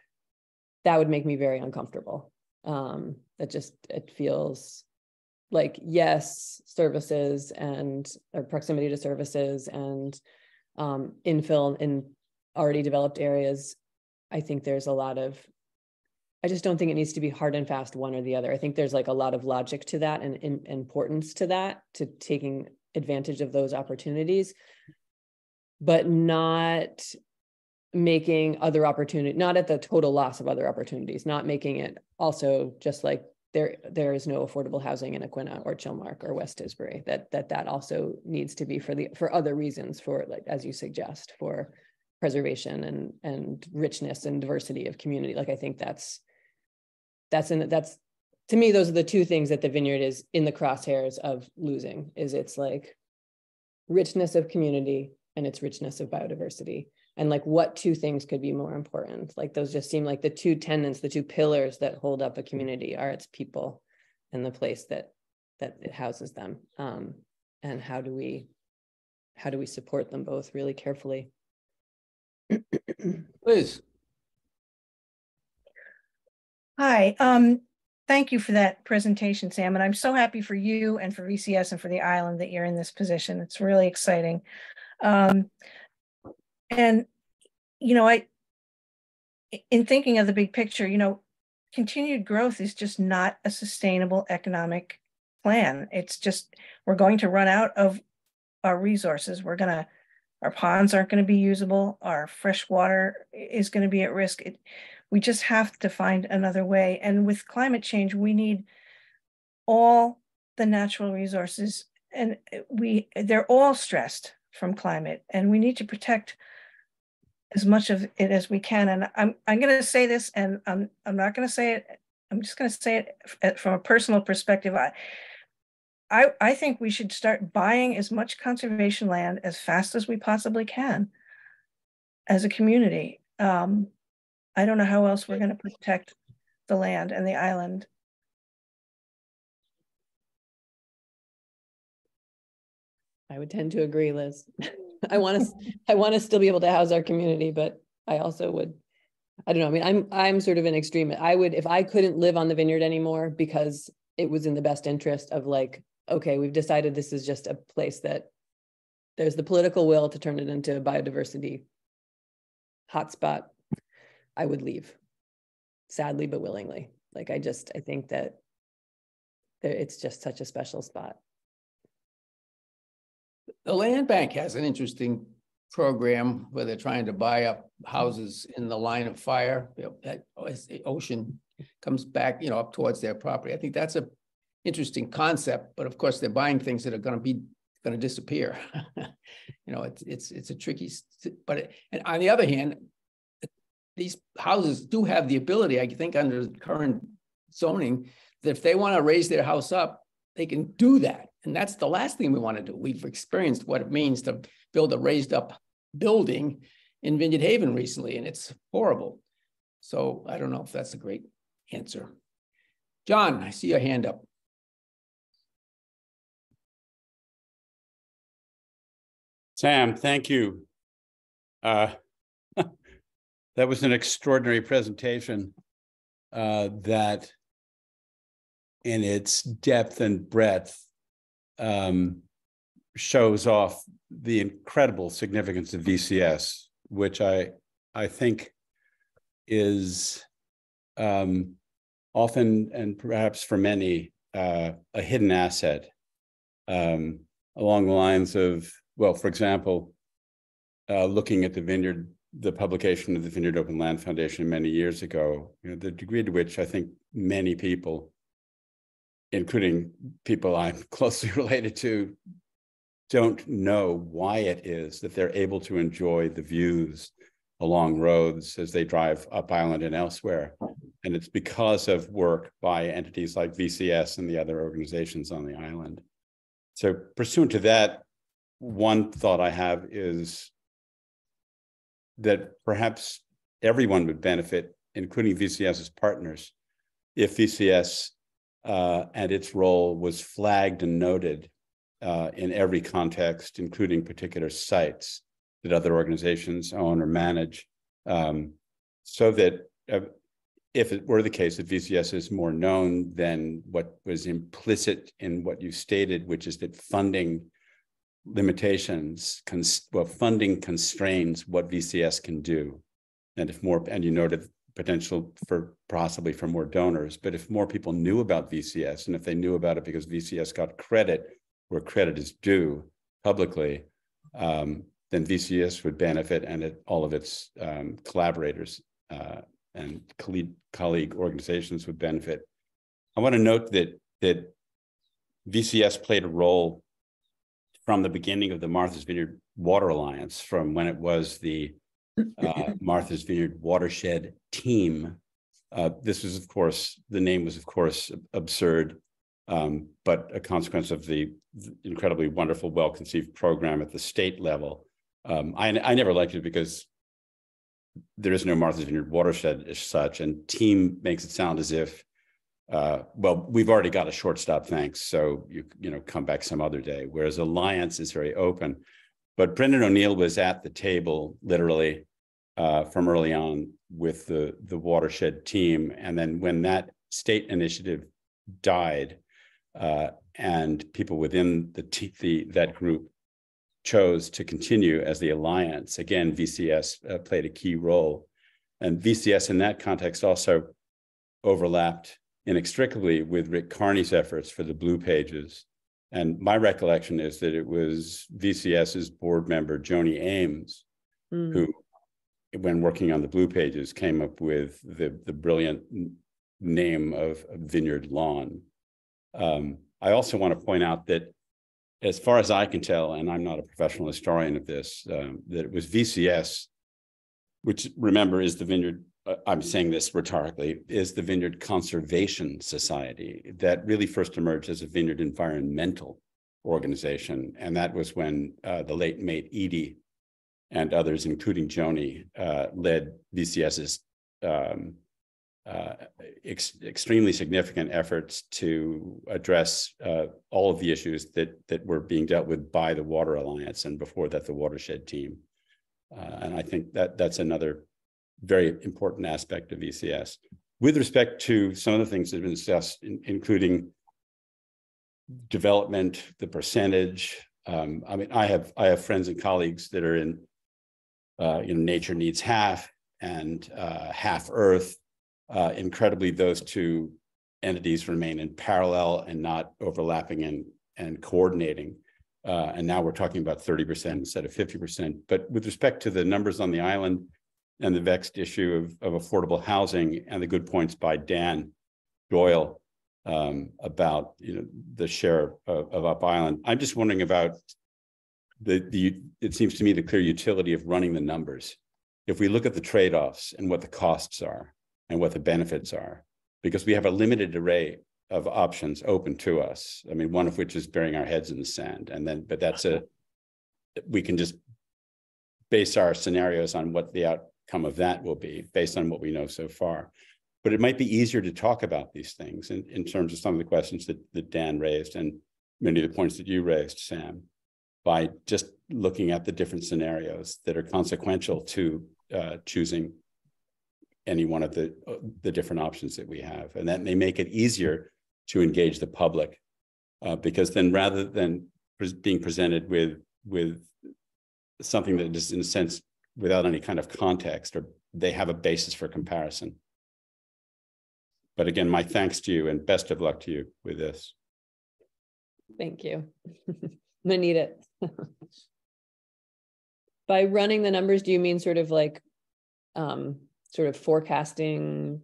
that would make me very uncomfortable. Um that just it feels like yes services and or proximity to services and um infill in already developed areas i think there's a lot of I just don't think it needs to be hard and fast one or the other. I think there's like a lot of logic to that and, and importance to that, to taking advantage of those opportunities, but not making other opportunity, not at the total loss of other opportunities, not making it also just like there there is no affordable housing in Aquinnah or Chilmark or West Tisbury. That that that also needs to be for the for other reasons, for like as you suggest, for preservation and and richness and diversity of community. Like I think that's that's in that's to me those are the two things that the vineyard is in the crosshairs of losing is it's like richness of community and its richness of biodiversity. And like what two things could be more important? Like those just seem like the two tenants the two pillars that hold up a community are its people and the place that that it houses them. Um and how do we how do we support them both really carefully Liz, Hi, um, thank you for that presentation, Sam, and I'm so happy for you and for VCS and for the island that you're in this position. It's really exciting. Um, and, you know, I, in thinking of the big picture, you know, continued growth is just not a sustainable economic plan. It's just, we're going to run out of our resources. We're gonna, our ponds aren't gonna be usable. Our fresh water is gonna be at risk. It, we just have to find another way. And with climate change, we need all the natural resources and uh, we they're all stressed from climate and we need to protect as much of it as we can. And I'm I'm going to say this, and I'm I'm not going to say it. I'm just going to say it from a personal perspective. I, I I think we should start buying as much conservation land as fast as we possibly can, as a community. Um, I don't know how else we're going to protect the land and the island. I would tend to agree, Liz. I want to, I want to still be able to house our community, but I also would I don't know, I mean, I'm, I'm sort of an extreme. I would, if I couldn't live on the vineyard anymore because it was in the best interest of like, okay, we've decided this is just a place that there's the political will to turn it into a biodiversity hotspot, I would leave. Sadly, but willingly. Like, I just, I think that it's just such a special spot. The land bank has an interesting program where they're trying to buy up houses in the line of fire. you know, That as the ocean comes back, you know, up towards their property. I think that's a interesting concept, but of course, they're buying things that are gonna be, gonna disappear. You know, it's, it's, it's a tricky, but, it- and on the other hand, these houses do have the ability, I think, under current zoning, that if they want to raise their house up, they can do that. And that's the last thing we want to do. We've experienced what it means to build a raised up building in Vineyard Haven recently, and it's horrible. So I don't know if that's a great answer. John, I see your hand up. Sam, thank you. Uh, That was an extraordinary presentation uh, that in its depth and breadth um, shows off the incredible significance of VCS, which I, I think is um, often and perhaps for many uh, a hidden asset um, along the lines of, well, for example, uh, looking at the vineyard, the publication of the Vineyard Open Land Foundation many years ago, you know, the degree to which I think many people, including people I'm closely related to, don't know why it is that they're able to enjoy the views along roads as they drive up island and elsewhere. And it's because of work by entities like VCS and the other organizations on the island. So pursuant to that, one thought I have is that perhaps everyone would benefit, including VCS's partners, if VCS uh, and its role was flagged and noted uh, in every context, including particular sites that other organizations own or manage, um, so that uh, if it were the case that VCS is more known than what was implicit in what you stated, which is that funding limitations, cons- well, funding constrains what VCS can do. And if more, and you noted potential for possibly for more donors, but if more people knew about VCS and if they knew about it because VCS got credit where credit is due publicly, um, then VCS would benefit and it, all of its um, collaborators uh, and colleague, colleague organizations would benefit. I want to note that that VCS played a role from the beginning of the Martha's Vineyard Water Alliance, from when it was the uh, Martha's Vineyard Watershed Team. Uh, this was, of course, the name was, of course, absurd, um, but a consequence of the incredibly wonderful, well-conceived program at the state level. Um, I, I never liked it because there is no Martha's Vineyard watershed as such, and team makes it sound as if, uh, well, we've already got a shortstop, thanks. So you you know come back some other day. Whereas Alliance is very open. But Brendan O'Neill was at the table literally uh, from early on with the the watershed team, and then when that state initiative died, uh, and people within the, t- the that group chose to continue as the alliance. Again, VCS uh, played a key role. And VCS in that context also overlapped inextricably with Rick Karney's efforts for the Blue Pages. And my recollection is that it was VCS's board member, Joni Ames, Mm. who, when working on the Blue Pages, came up with the, the brilliant name of Vineyard Lawn. Um, I also want to point out that as far as I can tell, and I'm not a professional historian of this, um, that it was VCS, which remember is the Vineyard, I'm saying this rhetorically, is the Vineyard Conservation Society that really first emerged as a vineyard environmental organization. And that was when uh, the late mate Edie and others, including Joni, uh, led VCS's um, uh, ex- extremely significant efforts to address uh, all of the issues that that were being dealt with by the Water Alliance and before that the Watershed Team. Uh, and I think that that's another very important aspect of VCS. With respect to some of the things that have been discussed, in- including development, the percentage, um, I mean, I have, I have friends and colleagues that are in uh, you know, nature needs half and uh, half Earth. Uh, incredibly, those two entities remain in parallel and not overlapping and, and coordinating. Uh, and now we're talking about 30% instead of 50%. But with respect to the numbers on the island and the vexed issue of, of affordable housing and the good points by Dan Doyle um, about, you know, the share of, of Up Island, I'm just wondering about the, the, it seems to me the clear utility of running the numbers. If we look at the trade-offs and what the costs are and what the benefits are, because we have a limited array of options open to us. I mean, one of which is burying our heads in the sand. And then, but that's a, we can just base our scenarios on what the outcome of that will be based on what we know so far. But it might be easier to talk about these things in, in terms of some of the questions that, that Dan raised and many of the points that you raised, Sam, by just looking at the different scenarios that are consequential to uh, choosing any one of the, uh, the different options that we have. And that may make it easier to engage the public. Uh, because then rather than pres being presented with, with something that is in a sense without any kind of context or they have a basis for comparison. But again, my thanks to you and best of luck to you with this. Thank you. I'm gonna need it. By running the numbers, do you mean sort of like, um, sort of forecasting,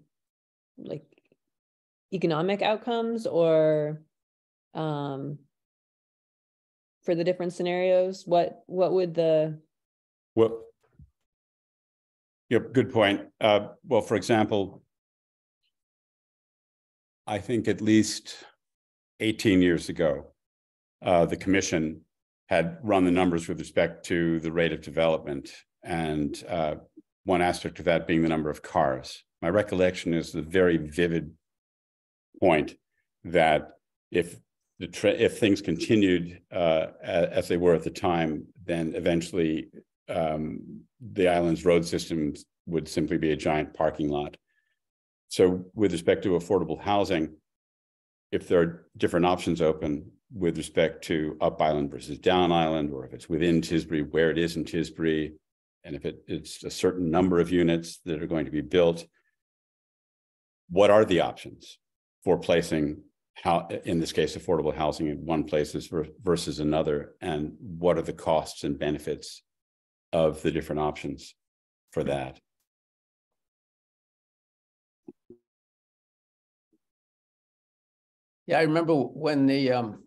like economic outcomes or, um, for the different scenarios? What, what would the, Well, yep, good point. Uh, well, for example, I think at least eighteen years ago, uh, the commission had run the numbers with respect to the rate of development and uh, one aspect of that being the number of cars. My recollection is the very vivid point that if the if things continued uh, as they were at the time, then eventually um, the island's road systems would simply be a giant parking lot. So with respect to affordable housing, if there are different options open with respect to up island versus down island, or if it's within Tisbury, where it is in Tisbury, and if it, it's a certain number of units that are going to be built, what are the options for placing how, in this case, affordable housing in one place ver- versus another? And what are the costs and benefits of the different options for that? Yeah, I remember when the um.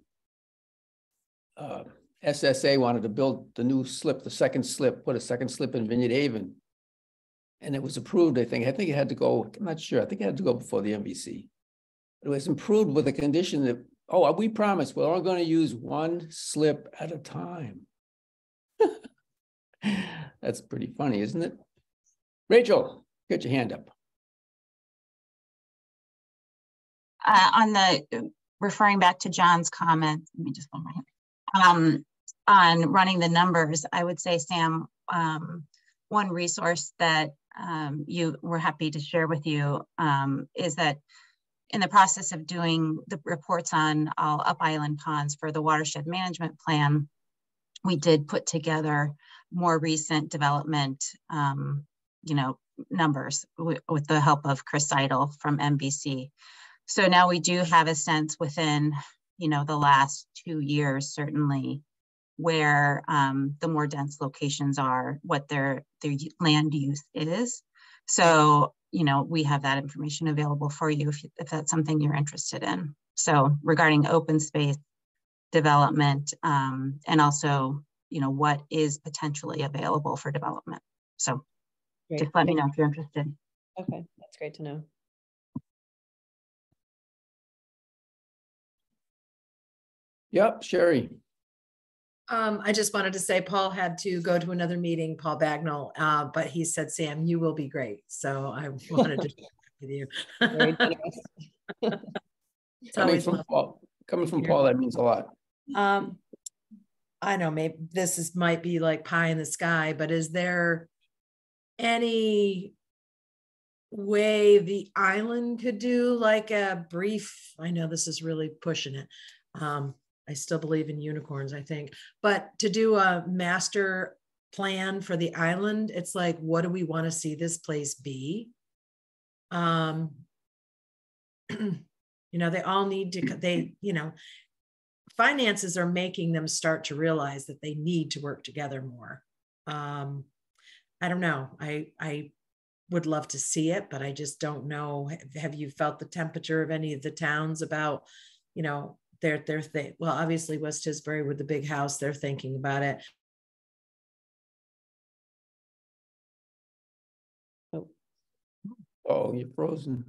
Uh, SSA wanted to build the new slip, the second slip, put a second slip in Vineyard Haven. And it was approved, I think. I think it had to go, I'm not sure. I think it had to go before the MVC. It was improved with a condition that, oh, we promise, we're only going to use one slip at a time. That's pretty funny, isn't it? Rachel, get your hand up. Uh, on the, referring back to John's comment, let me just one hand. Um, on running the numbers, I would say, Sam, um, one resource that um, you were happy to share with you um, is that in the process of doing the reports on all up island ponds for the watershed management plan, we did put together more recent development, um, you know, numbers with the help of Chris Seidel from MVC. So now we do have a sense within, you know, the last two years, certainly, where um, the more dense locations are, what their their land use is. So, you know, we have that information available for you if, if that's something you're interested in. So regarding open space development um, and also, you know, what is potentially available for development. So Great. just let me know if you're interested. okay, that's great to know. Yep, Sherry. Um, I just wanted to say Paul had to go to another meeting, Paul Bagnall, uh, but he said, Sam, you will be great. So I wanted to share with you. Very generous. Coming from. Paul, coming from Paul, that means a lot. Um, I know, maybe this is, might be like pie in the sky, but is there any way the island could do like a brief, I know this is really pushing it. Um, I still believe in unicorns, I think, but to do a master plan for the island, it's like, what do we want to see this place be? Um, you know, they all need to, they, you know, finances are making them start to realize that they need to work together more. Um, I don't know. I, I would love to see it, but I just don't know. Have- you felt the temperature of any of the towns about, you know, their, their thing? Well, obviously West Tisbury with the big house, they're thinking about it. Oh, you're frozen.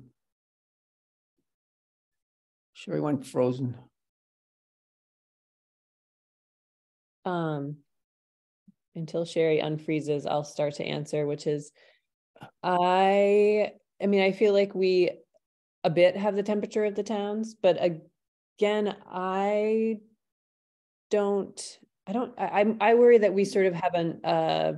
Sure, Sherry went frozen. Um, until Sherry unfreezes, I'll start to answer, which is, I, I mean, I feel like we a bit have the temperature of the towns, but again, I don't, I don't, I, I worry that we sort of have an, uh,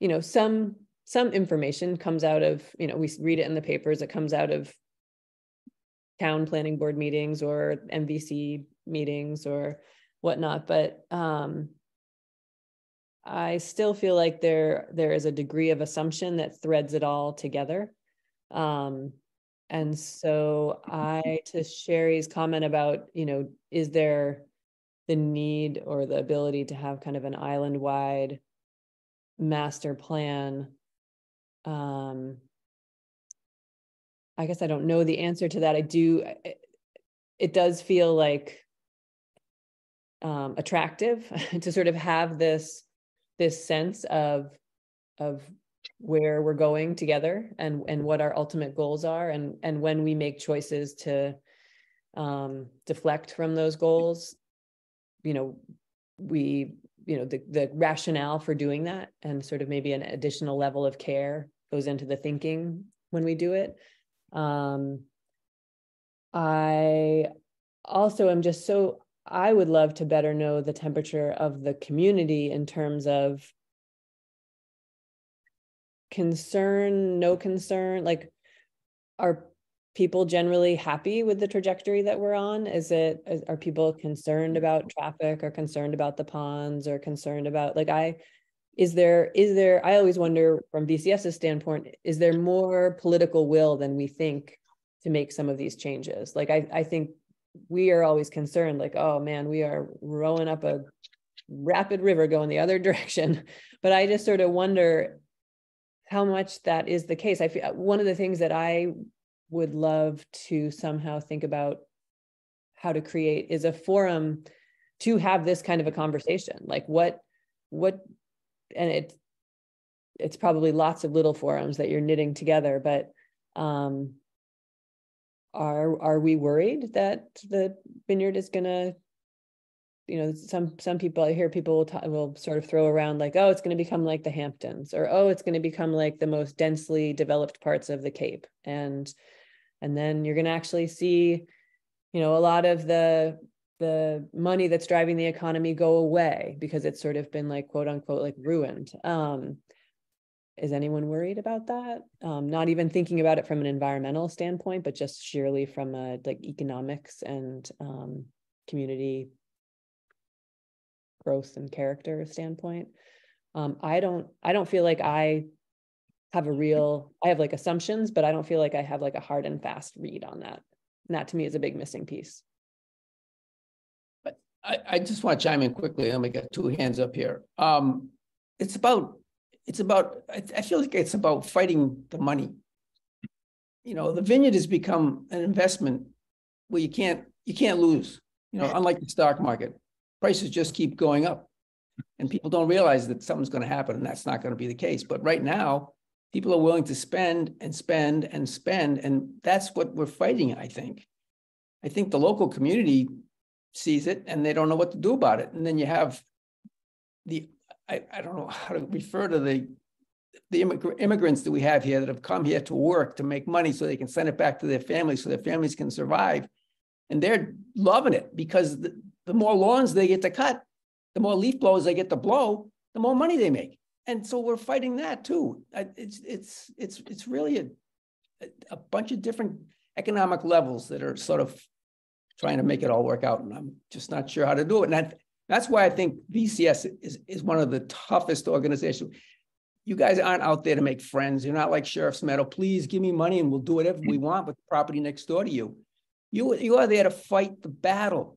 you know, some, some information comes out of, you know, we read it in the papers, it comes out of town planning board meetings or MVC meetings or whatnot, but um I still feel like there there is a degree of assumption that threads it all together. Um and so I to Sherry's comment about, you know, is there the need or the ability to have kind of an island-wide master plan? Um I guess I don't know the answer to that. I do it, it does feel like um, attractive to sort of have this this sense of of where we're going together and and what our ultimate goals are and and when we make choices to um, deflect from those goals you know we you know the the rationale for doing that and sort of maybe an additional level of care goes into the thinking when we do it. Um i also am just so I would love to better know the temperature of the community in terms of concern, no concern, like are people generally happy with the trajectory that we're on? Is it, are people concerned mm-hmm. about traffic or concerned about the ponds or concerned about, like I, is there, is there, I always wonder from VCS's standpoint, is there more political will than we think to make some of these changes? Like I, I think we are always concerned like oh man we are rowing up a rapid river going the other direction. But i just sort of wonder how much that is the case. I feel one of the things that i would love to somehow think about how to create is a forum to have this kind of a conversation. Like what what and it it's probably lots of little forums that you're knitting together but um are are we worried that the vineyard is gonna you know some some people i hear people will, ta- will sort of throw around like oh it's going to become like the hamptons or oh it's going to become like the most densely developed parts of the cape and and then you're going to actually see you know a lot of the the money that's driving the economy go away because it's sort of been like quote unquote like ruined. Um is anyone worried about that? Um, not even thinking about it from an environmental standpoint, but just sheerly from a like economics and um, community growth and character standpoint. Um, I don't, I don't feel like I have a real, I have like assumptions, but I don't feel like I have like a hard and fast read on that. And that to me is a big missing piece. I, I just want to chime in quickly. Let me get two hands up here. Um, it's about, it's about, I, I feel like it's about fighting the money. You know, the vineyard has become an investment where you can't, you can't lose, you know, unlike the stock market. Prices just keep going up. And people don't realize that something's going to happen and that's not going to be the case. But right now, people are willing to spend and spend and spend. And that's what we're fighting, I think. I think the local community sees it and they don't know what to do about it. And then you have the, I, I don't know how to refer to the, the immigr- immigrants that we have here that have come here to work, to make money so they can send it back to their families, so their families can survive. And they're loving it because the, the more lawns they get to cut, the more leaf blowers they get to blow, the more money they make. and so we're fighting that too. It's, it's, it's, it's really a, a- bunch of different economic levels that are sort of trying to make it all work out, and I'm just not sure how to do it. And that's why I think VCS is, is one of the toughest organizations. You guys aren't out there to make friends. You're not like Sheriff's Meadow. Please give me money and we'll do whatever we want with the property next door to you. You, you are there to fight the battle,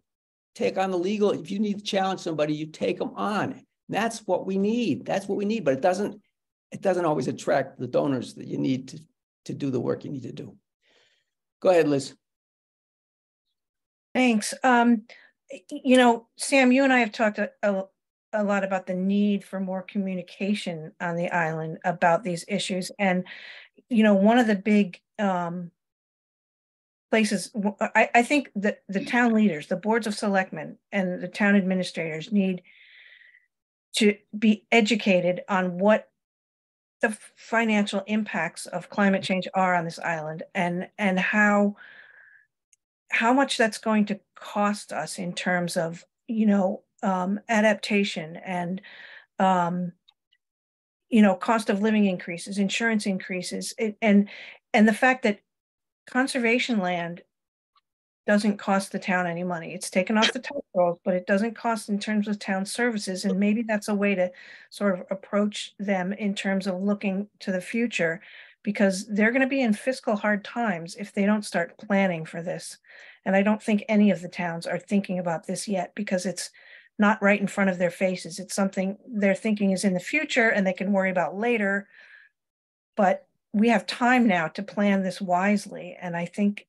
take on the legal. If you need to challenge somebody, you take them on. That's what we need. That's what we need, but it doesn't, it doesn't always attract the donors that you need to, to do the work you need to do. Go ahead, Liz. Thanks. Um, you know, Sam, you and I have talked a, a, a lot about the need for more communication on the island about these issues. And, you know, one of the big, um, places, I think that the town leaders, the boards of selectmen and the town administrators need to be educated on what the financial impacts of climate change are on this island and, and how how much that's going to cost us in terms of, you know, um, adaptation and, um, you know, cost of living increases, insurance increases, it- and, and the fact that conservation land doesn't cost the town any money. It's taken off the tax rolls, but it doesn't cost in terms of town services. And maybe that's a way to sort of approach them in terms of looking to the future because they're going to be in fiscal hard times if they don't start planning for this. And I don't think any of the towns are thinking about this yet because it's not right in front of their faces. It's something they're thinking is in the future and they can worry about later. But we have time now to plan this wisely. And I think,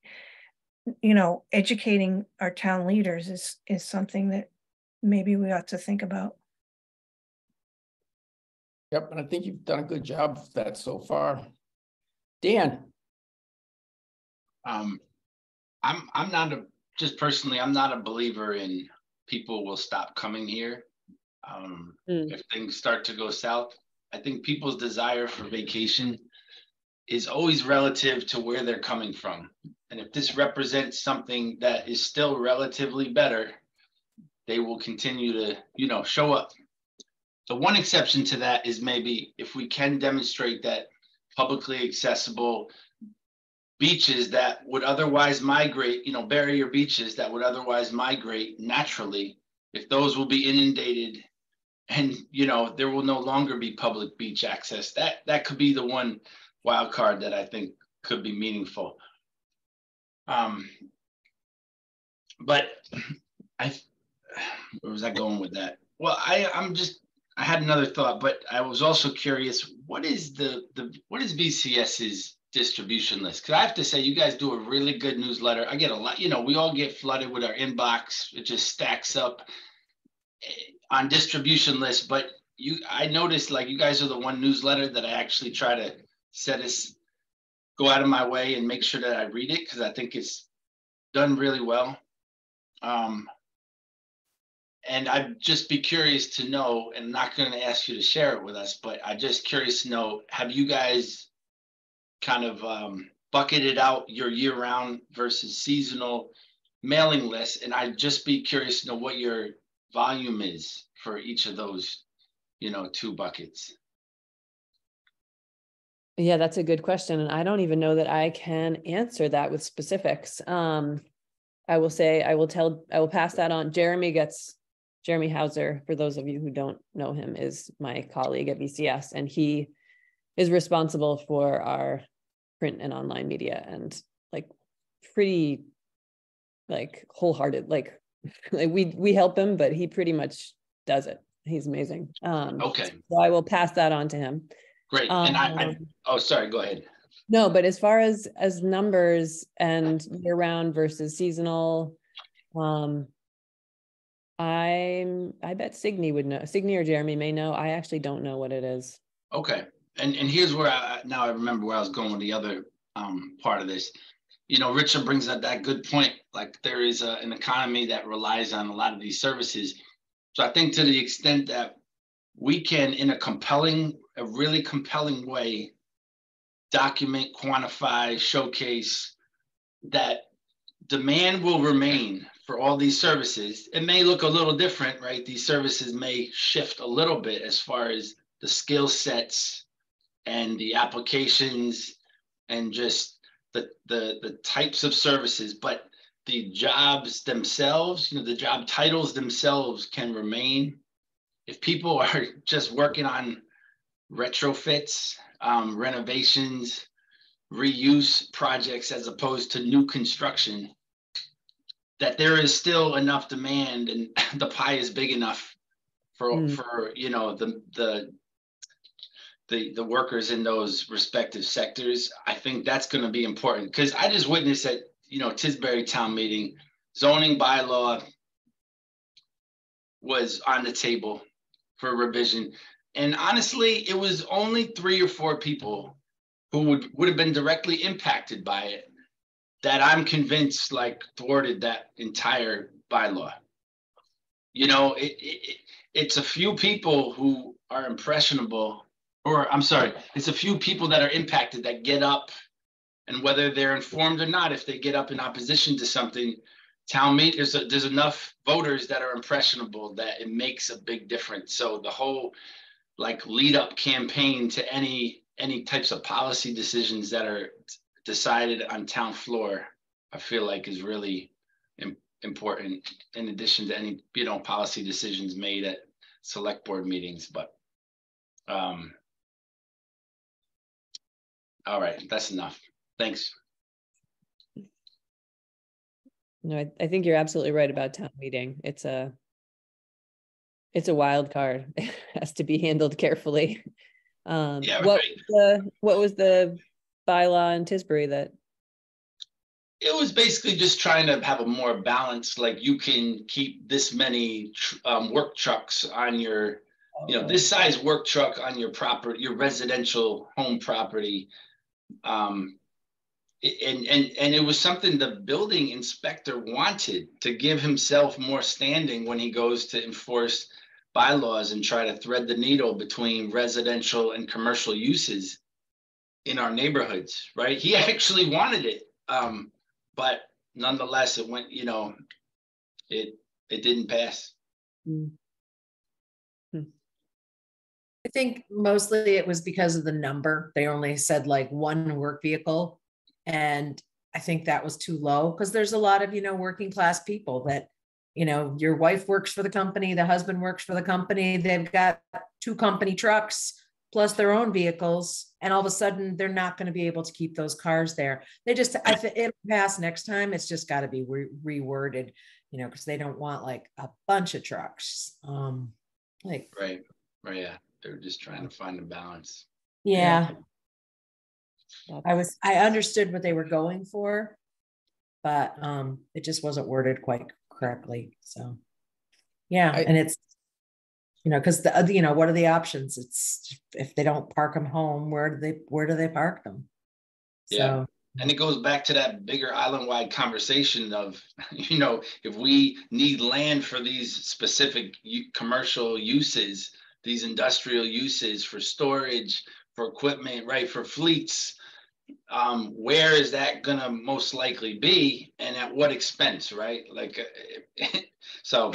you know, educating our town leaders is, is something that maybe we ought to think about. Yep, and I think you've done a good job of that so far. Dan, Um, I'm, I'm not a, just personally, I'm not a believer in people will stop coming here. Um, Mm. if things start to go south, I think people's desire for vacation is always relative to where they're coming from. And if this represents something that is still relatively better, they will continue to, you know, show up. The one exception to that is maybe if we can demonstrate that publicly accessible beaches that would otherwise migrate, you know, barrier beaches that would otherwise migrate naturally, if those will be inundated and, you know, there will no longer be public beach access, that, that could be the one wild card that I think could be meaningful. Um, but I, where was I going with that? Well, I, I'm just, I had another thought, but I was also curious, what is the, the, what is VCS's distribution list? Cause I have to say, you guys do a really good newsletter. I get a lot, you know, we all get flooded with our inbox. It just stacks up eh, on distribution lists, but you, I noticed like you guys are the one newsletter that I actually try to set us, go out of my way and make sure that I read it, cause I think it's done really well. Um, and I'd just be curious to know, and not going to ask you to share it with us, but I'm just curious to know, have you guys kind of um, bucketed out your year-round versus seasonal mailing list? And I'd just be curious to know what your volume is for each of those, you know, two buckets. Yeah, that's a good question. And I don't even know that I can answer that with specifics. Um, I will say, I will tell, I will pass that on. Jeremy gets, Jeremy Hauser, for those of you who don't know him, is my colleague at VCS and he is responsible for our print and online media and like pretty like wholehearted, like, like we, we help him, but he pretty much does it. He's amazing. Um, Okay, so I will pass that on to him. great. And I, I, Um, oh, sorry, go ahead. no, but as far as as numbers and year round versus seasonal, um. I'm, I bet Signy would know, Signy or Jeremy may know. I actually don't know what it is. Okay, and and here's where I now I remember where I was going with the other um part of this. You know, Richard brings up that good point. Like there is a, an economy that relies on a lot of these services. So I think to the extent that we can, in a compelling, a really compelling way, document, quantify, showcase that demand will remain for all these services. It may look a little different, right? These services may shift a little bit as far as the skill sets and the applications and just the, the, the types of services, but the jobs themselves, you know, the job titles themselves can remain. If people are just working on retrofits, um, renovations, reuse projects as opposed to new construction, that there is still enough demand and the pie is big enough for Mm. for you know the the the the workers in those respective sectors. I think that's going to be important because I just witnessed at you know Tisbury town meeting zoning bylaw was on the table for revision. And honestly, it was only three or four people who would, would have been directly impacted by it that I'm convinced like thwarted that entire bylaw. You know, it, it, it's a few people who are impressionable, or I'm sorry, it's a few people that are impacted that get up and whether they're informed or not, if they get up in opposition to something, town meet, there's, a- there's enough voters that are impressionable that it makes a big difference. So the whole like lead up campaign to any, any types of policy decisions that are decided on town floor, I feel like is really im- important in addition to any, you know, policy decisions made at select board meetings, but um all right, that's enough. Thanks. No, I, I think you're absolutely right about town meeting. It's a it's a wild card. It has to be handled carefully. Um, Yeah, what right. was the what was the bylaw in Tisbury that It was basically just trying to have a more balanced, like you can keep this many tr- um work trucks on your, you know, this size work truck on your property, your residential home property. Um, and and and it was something the building inspector wanted to give himself more standing when he goes to enforce bylaws and try to thread the needle between residential and commercial uses in our neighborhoods, right? He actually wanted it. Um, but nonetheless, it went, you know, it, it didn't pass. I think mostly it was because of the number. They only said like one work vehicle. And I think that was too low because there's a lot of, you know, working class people that, you know, your wife works for the company, the husband works for the company, they've got two company trucks plus their own vehicles. And all of a sudden they're not going to be able to keep those cars there. They just, I think it'll pass next time. It's just got to be re- reworded, you know, because they don't want like a bunch of trucks. Um, like, Right, right, yeah. They were just trying to find a balance. yeah. That's- I was, I understood what they were going for, but um, it just wasn't worded quite correctly, so. Yeah, I- and it's, you know, because the, other- you know, what are the options? It's, if they don't park them home, where do they, where do they park them? Yeah. So, And it goes back to that bigger island-wide conversation of, you know, if we need land for these specific commercial uses, these industrial uses for storage, for equipment, right, for fleets, um, where is that gonna most likely be and at what expense, right? Like, so,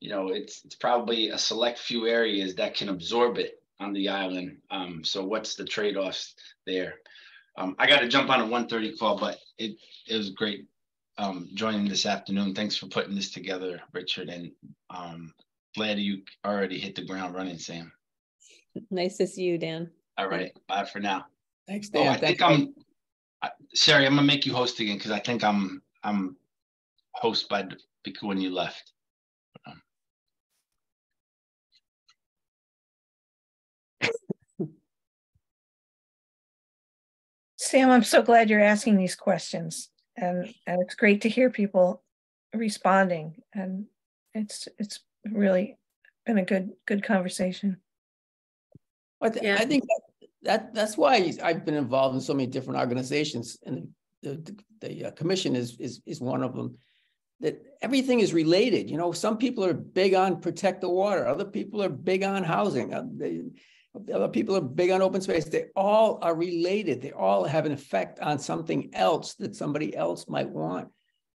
you know, it's, it's probably a select few areas that can absorb it on the island. Um, so what's the trade-offs there? Um, I gotta jump on a one thirty call, but it, it was great um, joining this afternoon. Thanks for putting this together, Richard, and um, glad you already hit the ground running, Sam. nice to see you, Dan. All right, bye for now. Thanks, Oh, I Dan. think I'm, I- Sherry, I'm gonna make you host again, because I think I'm, I'm host by, because when you left. Sam, I'm so glad you're asking these questions and, and it's great to hear people responding and it's, it's really been a good, good conversation. I, thi- Yeah. I think that, that, that's why I've been involved in so many different organizations and the, the, the uh, commission is, is, is one of them. That everything is related, you know, some people are big on protect the water, other people are big on housing. uh, they- Other people are big on open space. They all are related. They all have an effect on something else that somebody else might want.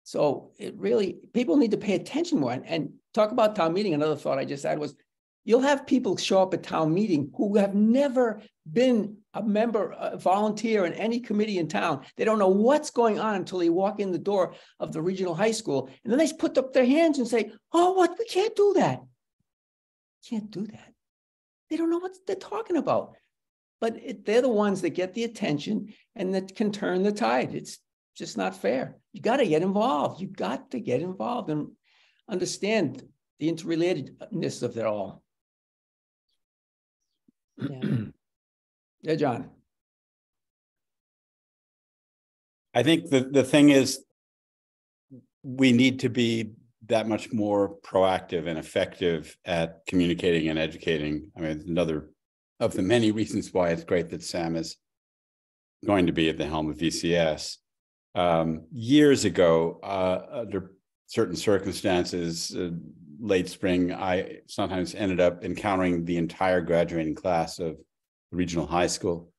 So it really, people need to pay attention more and, and talk about town meeting. Another thought I just had was You'll have people show up at town meeting who have never been a member, a volunteer in any committee in town. They don't know what's going on until they walk in the door of the regional high school. And then they put up their hands and say, oh, what, we can't do that. Can't do that. They don't know what they're talking about. But it, they're the ones that get the attention and that can turn the tide. It's just not fair. You got to get involved. You got to get involved and understand the interrelatedness of it all. Yeah. Yeah, John. I think the, the thing is, we need to be that much more proactive and effective at communicating and educating. I mean, another of the many reasons why it's great that Sam is going to be at the helm of VCS. Um, years ago, uh, under certain circumstances, uh, late spring, I sometimes ended up encountering the entire graduating class of regional high school.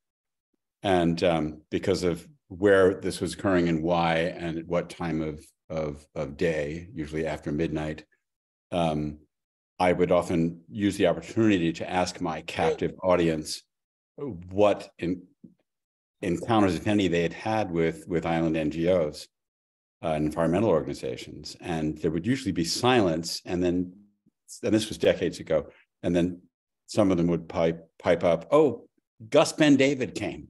And um, because of where this was occurring and why and at what time of, of, of day, usually after midnight, um, I would often use the opportunity to ask my captive audience what in, encounters, if any, they had had with, with island NGOs uh, environmental organizations. And there would usually be silence. And then, and this was decades ago, and then some of them would pipe pipe up, oh, Gus Ben David came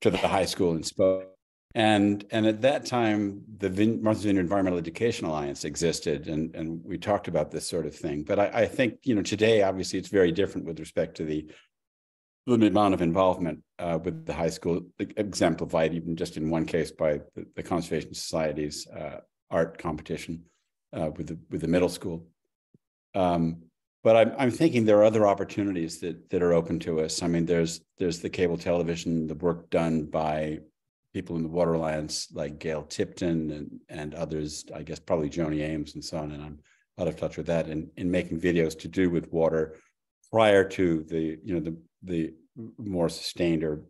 to the high school and spoke. And and at that time, the Vin- Martha's Vineyard Environmental Education Alliance existed, and and we talked about this sort of thing. But I, I think you know today, obviously, it's very different with respect to the limited amount of involvement uh, with the high school, exemplified even just in one case by the, the Conservation Society's uh, art competition uh, with the with the middle school. Um, but I'm, I'm thinking there are other opportunities that that are open to us. I mean, there's there's the cable television, the work done by people in the Water Alliance like Gail Tipton and and others. I guess probably Joni Ames and so on. And I'm out of touch with that. In in making videos to do with water prior to the you know the the more sustained or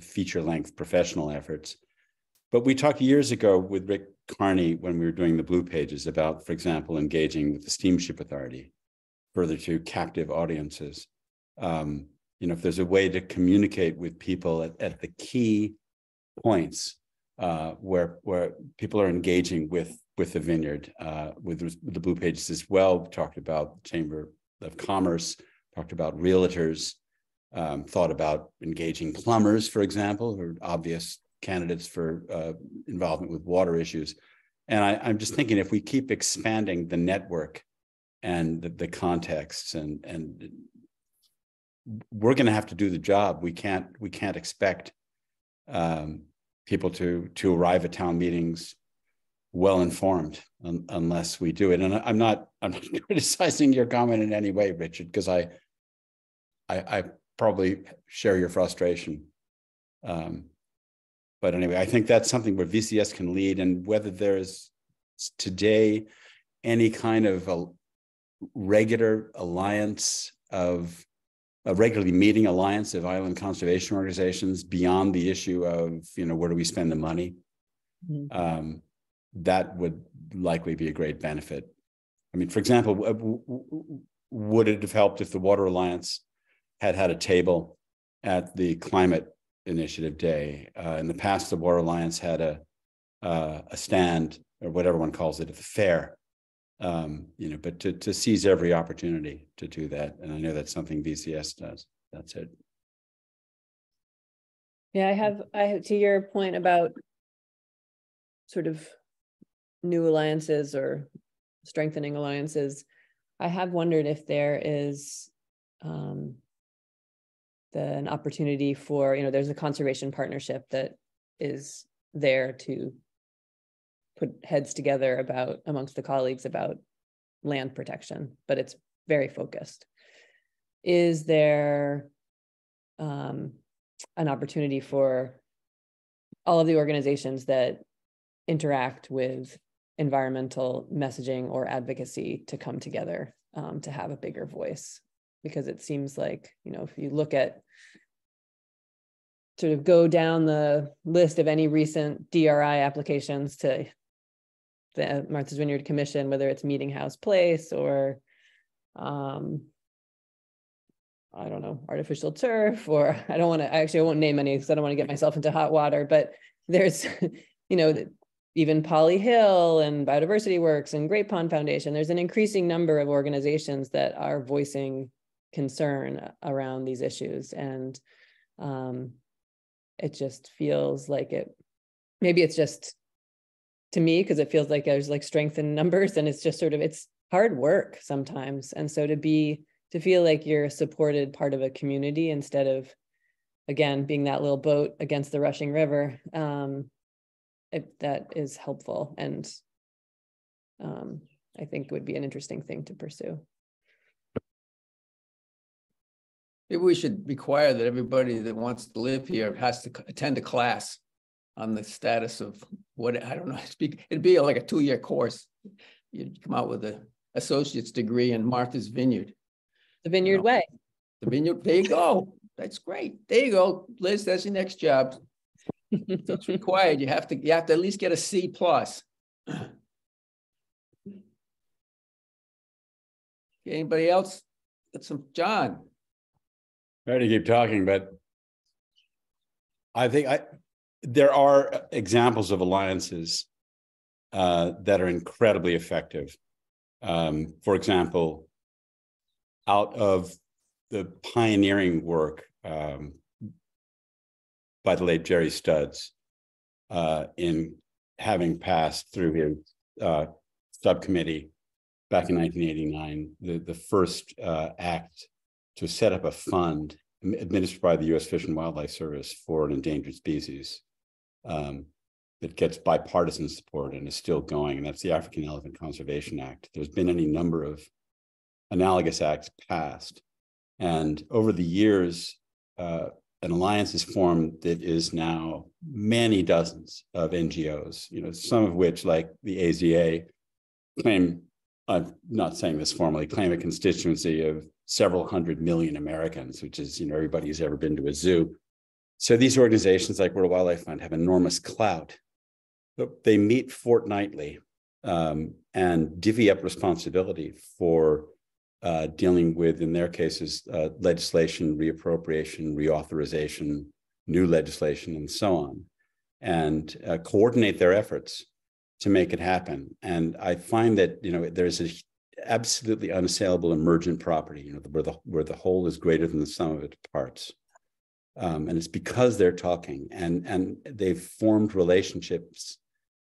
feature length professional efforts. But we talked years ago with Rick Karney when we were doing the blue pages about, for example, engaging with the Steamship Authority further to captive audiences. Um, you know, if there's a way to communicate with people at, at the key points uh, where where people are engaging with with the vineyard, uh, with, the blue pages as well, We talked about the Chamber of Commerce, talked about realtors, um, thought about engaging plumbers, for example, who are obvious candidates for uh, involvement with water issues. And I, I'm just thinking if we keep expanding the network and the, the contexts and and we're going to have to do the job we can't we can't expect um, people to to arrive at town meetings well informed un, unless we do it. And i'm not i'm not criticizing your comment in any way richard because I, I i probably share your frustration. Um, but anyway i think that's something where vcs can lead and whether there's today any kind of a, regular alliance of a regularly meeting alliance of island conservation organizations beyond the issue of you know where do we spend the money? Mm-hmm. um, that would likely be a great benefit i mean for example would it have helped if the water alliance had had a table at the climate initiative day uh, in the past the water alliance had a uh, a stand or whatever one calls it a fair um, you know, but to, to seize every opportunity to do that. And I know that's something VCS does. That's it. Yeah, I have, I have, to your point about sort of new alliances or strengthening alliances, I have wondered if there is um, the, an opportunity for, you know, there's a conservation partnership that is there to put heads together about amongst the colleagues about land protection, but it's very focused. Is there um, an opportunity for all of the organizations that interact with environmental messaging or advocacy to come together um, to have a bigger voice? Because it seems like, you know, if you look at sort of go down the list of any recent DRI applications to the Martha's Vineyard Commission, whether it's Meeting House Place or um, I don't know, artificial turf, or I don't want to, actually, I won't name any because I don't want to get myself into hot water, but there's, you know, even Polly Hill and Biodiversity Works and Great Pond Foundation, there's an increasing number of organizations that are voicing concern around these issues. And um, it just feels like it, maybe it's just to me, because it feels like there's like strength in numbers and it's just sort of, it's hard work sometimes. And so to be, to feel like you're a supported part of a community instead of, again, being that little boat against the rushing river, um, it, that is helpful and um, I think would be an interesting thing to pursue. Maybe we should require that everybody that wants to live here has to attend a class on the status of what, I don't know, speak, it'd be like a two-year course. You'd come out with a associate's degree in Martha's Vineyard. The Vineyard know. Way. The vineyard, there you go. That's great. There you go. Liz, that's your next job. It's required. You have to, you have to at least get a C plus. Anybody else? Got some, John? Sorry to keep talking, but I think I, there are examples of alliances uh, that are incredibly effective. Um, for example, out of the pioneering work um, by the late Gerry Studds uh, in having passed through his uh, subcommittee back in 1989, the, the first uh, act to set up a fund administered by the U.S. Fish and Wildlife Service for an endangered species um, that gets bipartisan support and is still going, and that's the African Elephant Conservation Act. There's been any number of analogous acts passed, and over the years, uh, an alliance is formed that is now many dozens of NGOs. You know, some of which, like the AZA, claim. I'm not saying this formally, claim a constituency of several hundred million Americans, which is, you know, everybody who's ever been to a zoo. So these organizations like World Wildlife Fund have enormous clout. They meet fortnightly um, and divvy up responsibility for uh, dealing with, in their cases, uh, legislation, reappropriation, reauthorization, new legislation, and so on, and uh, coordinate their efforts to make it happen. And I find that you know there's a absolutely unassailable emergent property, you know, where the where the whole is greater than the sum of its parts. Um, and it's because they're talking and and they've formed relationships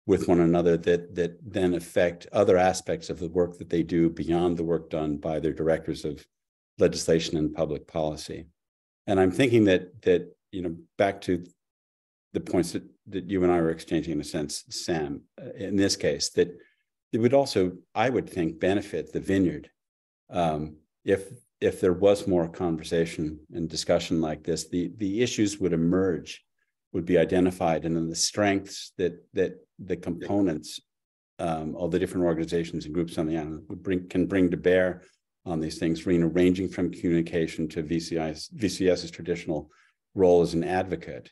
with one another that that then affect other aspects of the work that they do beyond the work done by their directors of legislation and public policy. And I'm thinking that that you know back to the points that that you and I were exchanging in a sense, Sam, uh, in this case, that it would also, I would think, benefit the vineyard um, if if there was more conversation and discussion like this. The the issues would emerge, would be identified, and then the strengths that that the components, um, all the different organizations and groups on the island would bring can bring to bear on these things, you know, ranging from communication to VCI's VCS's traditional role as an advocate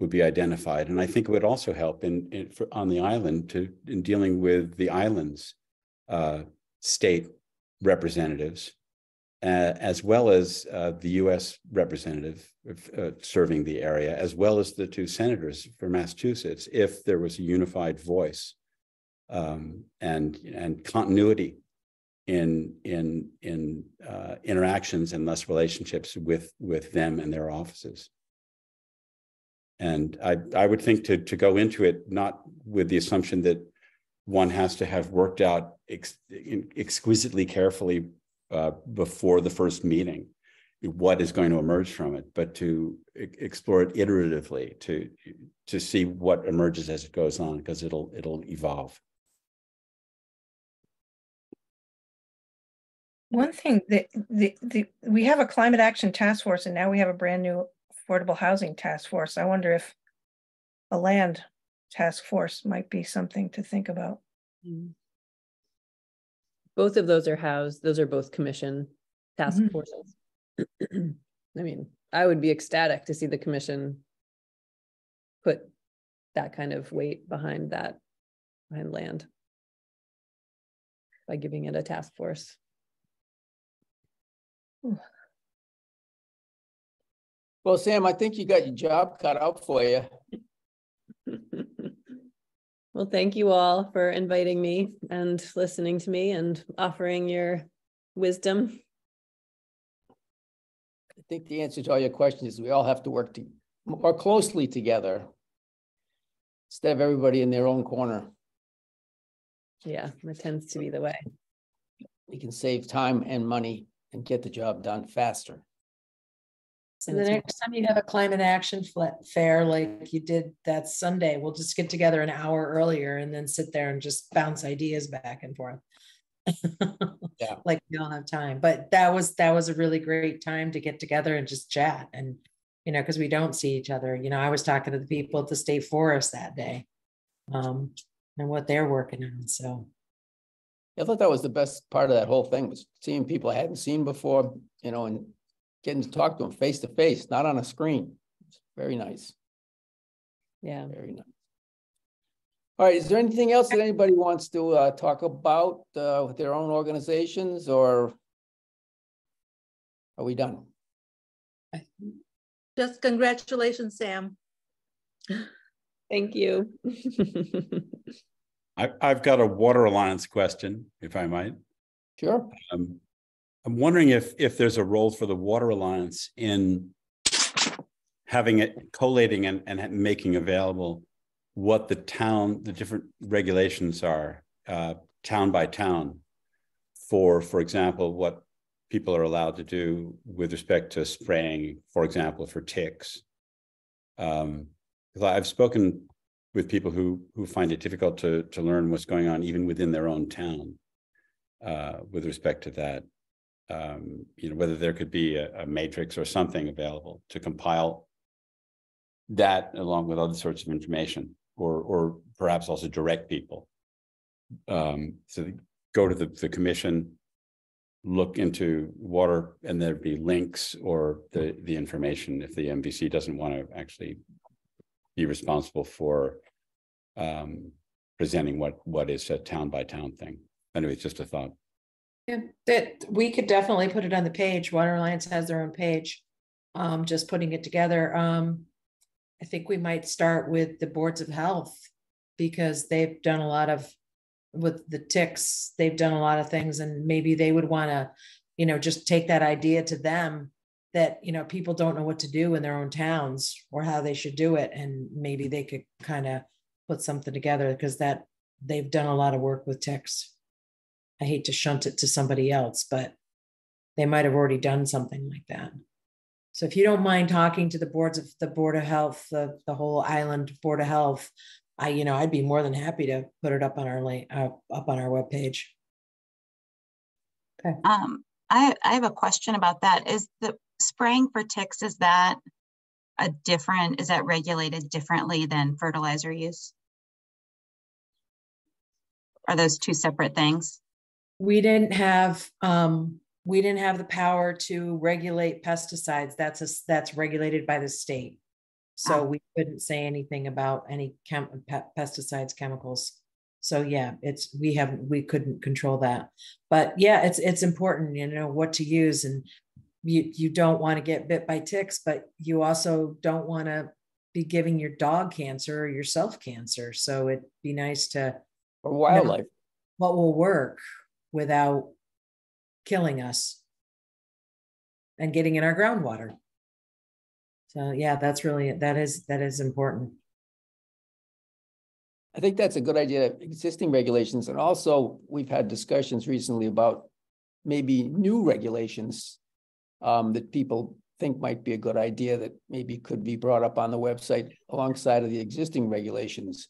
would be identified. And I think it would also help in, in for, on the island to in dealing with the island's uh, state representatives, uh, as well as uh, the U.S. representative uh, serving the area, as well as the two senators for Massachusetts, if there was a unified voice um, and and continuity in in in uh, interactions and thus relationships with with them and their offices. And I, I would think to, to go into it not with the assumption that one has to have worked out ex, exquisitely carefully uh, before the first meeting what is going to emerge from it, but to explore it iteratively to to see what emerges as it goes on, because it'll it'll evolve. One thing that the, the, we have a climate action task force and now we have a brand new affordable housing task force. I wonder if a land task force might be something to think about. Mm. Both of those are housed, those are both commission task Mhm. forces. I mean, I would be ecstatic to see the commission put that kind of weight behind that, behind land. By giving it a task force. Well, Sam, I think you got your job cut out for you. Well, thank you all for inviting me and listening to me and offering your wisdom. I think the answer to all your questions is we all have to work to, more closely together. Instead of everybody in their own corner, Yeah, that tends to be the way. we can save time and money and get the job done faster. So the next time you have a climate action fla- fair like you did that Sunday, we'll just get together an hour earlier and then sit there and just bounce ideas back and forth. Yeah. Like we all have time, but that was, that was a really great time to get together and just chat and, you know, because we don't see each other, you know, I was talking to the people at the state forest that day. Um, and what they're working on, so. I thought that was the best part of that whole thing was seeing people I hadn't seen before, you know, and getting to talk to them face to face, not on a screen. It's Very nice, Yeah. very nice. All right, is there anything else that anybody wants to uh talk about uh with their own organizations or? Are we done? Just congratulations, Sam. Thank you. I, I've got a Water Alliance question, if I might. Sure. Um, I'm wondering if, if there's a role for the Water Alliance in having it collating and, and making available what the town, the different regulations are, uh, town by town for, for example, what people are allowed to do with respect to spraying, for example, for ticks. Um, I've spoken with people who, who find it difficult to, to learn what's going on even within their own town uh, with respect to that. Um, you know, whether there could be a, a matrix or something available to compile that along with other sorts of information, or, or perhaps also direct people. Um, so go to the, the commission, look into water, and there'd be links or the, the information if the MVC doesn't want to actually be responsible for um, presenting what, what is a town by town thing. Anyway, it's just a thought. Yeah, that, we could definitely put it on the page. Water Alliance has their own page. Um, just putting it together. Um, I think we might start with the boards of health. Because they've done a lot of, with the ticks, they've done a lot of things and maybe they would wanna, you know, just take that idea to them. That, you know, people don't know what to do in their own towns or how they should do it, and maybe they could kind of put something together, because that, they've done a lot of work with ticks. I hate to shunt it to somebody else, but they might have already done something like that. So if you don't mind talking to the boards of the Board of Health, the, the whole island Board of Health, I, you know, I'd be more than happy to put it up on our link, uh, up on our webpage. Um, I, I have a question about that. Is the spraying for ticks, is that a different, is that regulated differently than fertilizer use? Are those two separate things? We didn't have, um, we didn't have the power to regulate pesticides. That's a, that's regulated by the state. So Ah. we couldn't say anything about any chem, pe- pesticides, chemicals. So yeah, it's, we haven't, we couldn't control that. But yeah, it's, it's important, you know, what to use and you, you don't want to get bit by ticks, but you also don't want to be giving your dog cancer or yourself cancer. So it'd be nice to Or wildlife. what will work without killing us and getting in our groundwater. So yeah, that's really, that is, that is important. I think that's a good idea, existing regulations, and also we've had discussions recently about maybe new regulations um, that people think might be a good idea that maybe could be brought up on the website alongside of the existing regulations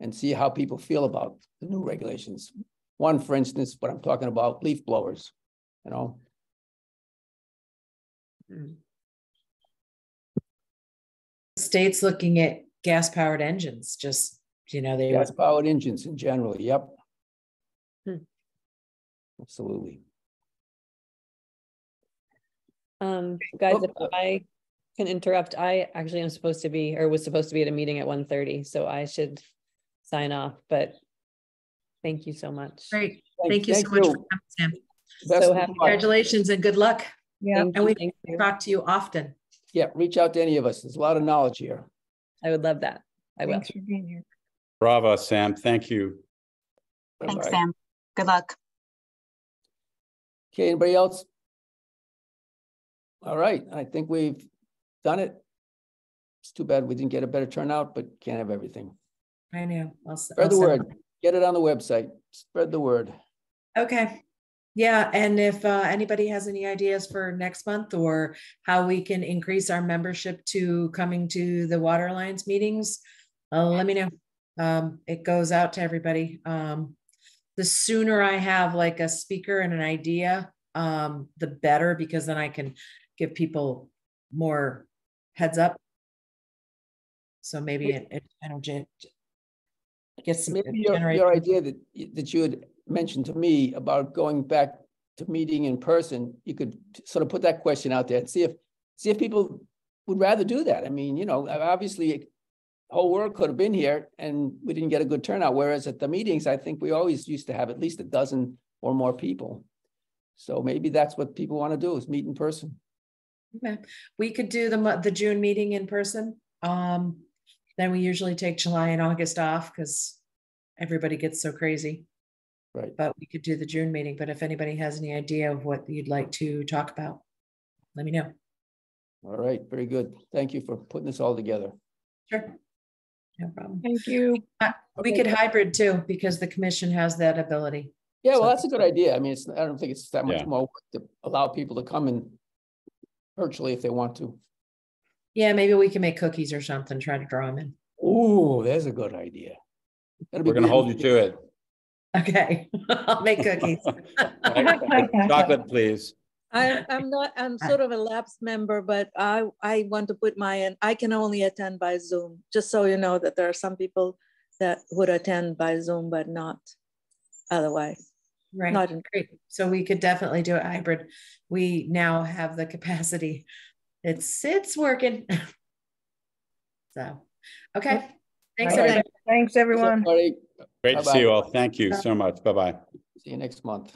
and see how people feel about the new regulations. One, for instance, what I'm talking about, leaf blowers, you know, States looking at gas powered engines, just, you know, they, gas powered engines in general, yep. Hmm. Absolutely. Um, guys, if Oh, uh, I can interrupt, I actually am supposed to be, or was supposed to be at a meeting at 1:30, so I should sign off, but thank you so much. great. Thank you so much. for coming, Sam. Best So happy- Congratulations and good luck. Yeah. Thank And we thank you. talk to you often. yeah, reach out to any of us. There's a lot of knowledge here. I would love that. I will. Thanks for being here. Bravo, Sam. Thank you. Thanks, Bye-bye. Sam. Good luck. Okay, anybody else? All right, I think we've done it. It's too bad we didn't get a better turnout, but can't have everything. I know. I'll Spread I'll the send- word, get it on the website, spread the word. Okay. Yeah, and if uh, anybody has any ideas for next month or how we can increase our membership to coming to the Water Alliance meetings, uh, let me know. Um, it goes out to everybody. Um, the sooner I have like a speaker and an idea, um, the better, because then I can give people more heads up. So maybe it, it, I don't gen- get some. Maybe your, your idea that, that you had mentioned to me about going back to meeting in person, you could sort of put that question out there and see if, see if people would rather do that. I mean, you know, o- obviously, whole world could have been here and we didn't get a good turnout, whereas at the meetings, I think we always used to have at least a dozen or more people. So maybe that's what people want to do is meet in person. Okay, we could do the, the June meeting in person. Um, then we usually take July and August off because everybody gets so crazy. Right. But we could do the June meeting, but if anybody has any idea of what you'd like to talk about, let me know. All right, very good. Thank you for putting this all together. Sure. No problem. Thank you. Uh, we could hybrid too, because the commission has that ability. Yeah, well, So- that's a good idea. I mean, it's, I don't think it's that much Yeah. more to allow people to come in virtually if they want to. Yeah, maybe we can make cookies or something, try to draw them in. Ooh, that's a good idea. That'll We're gonna hold you to it. Okay, I'll make cookies. Chocolate, please. I, I'm not, I'm sort of a lapsed member, but I, I want to put my, in. I can only attend by Zoom, just so you know that there are some people that would attend by Zoom, but not otherwise. Right. Not in- Great. So we could definitely do a hybrid. We now have the capacity. It's, it's working. So, okay. Thanks, All right. everybody. Thanks, everyone. Everybody, Great to see you all. Thank you so much. Bye-bye. See you next month.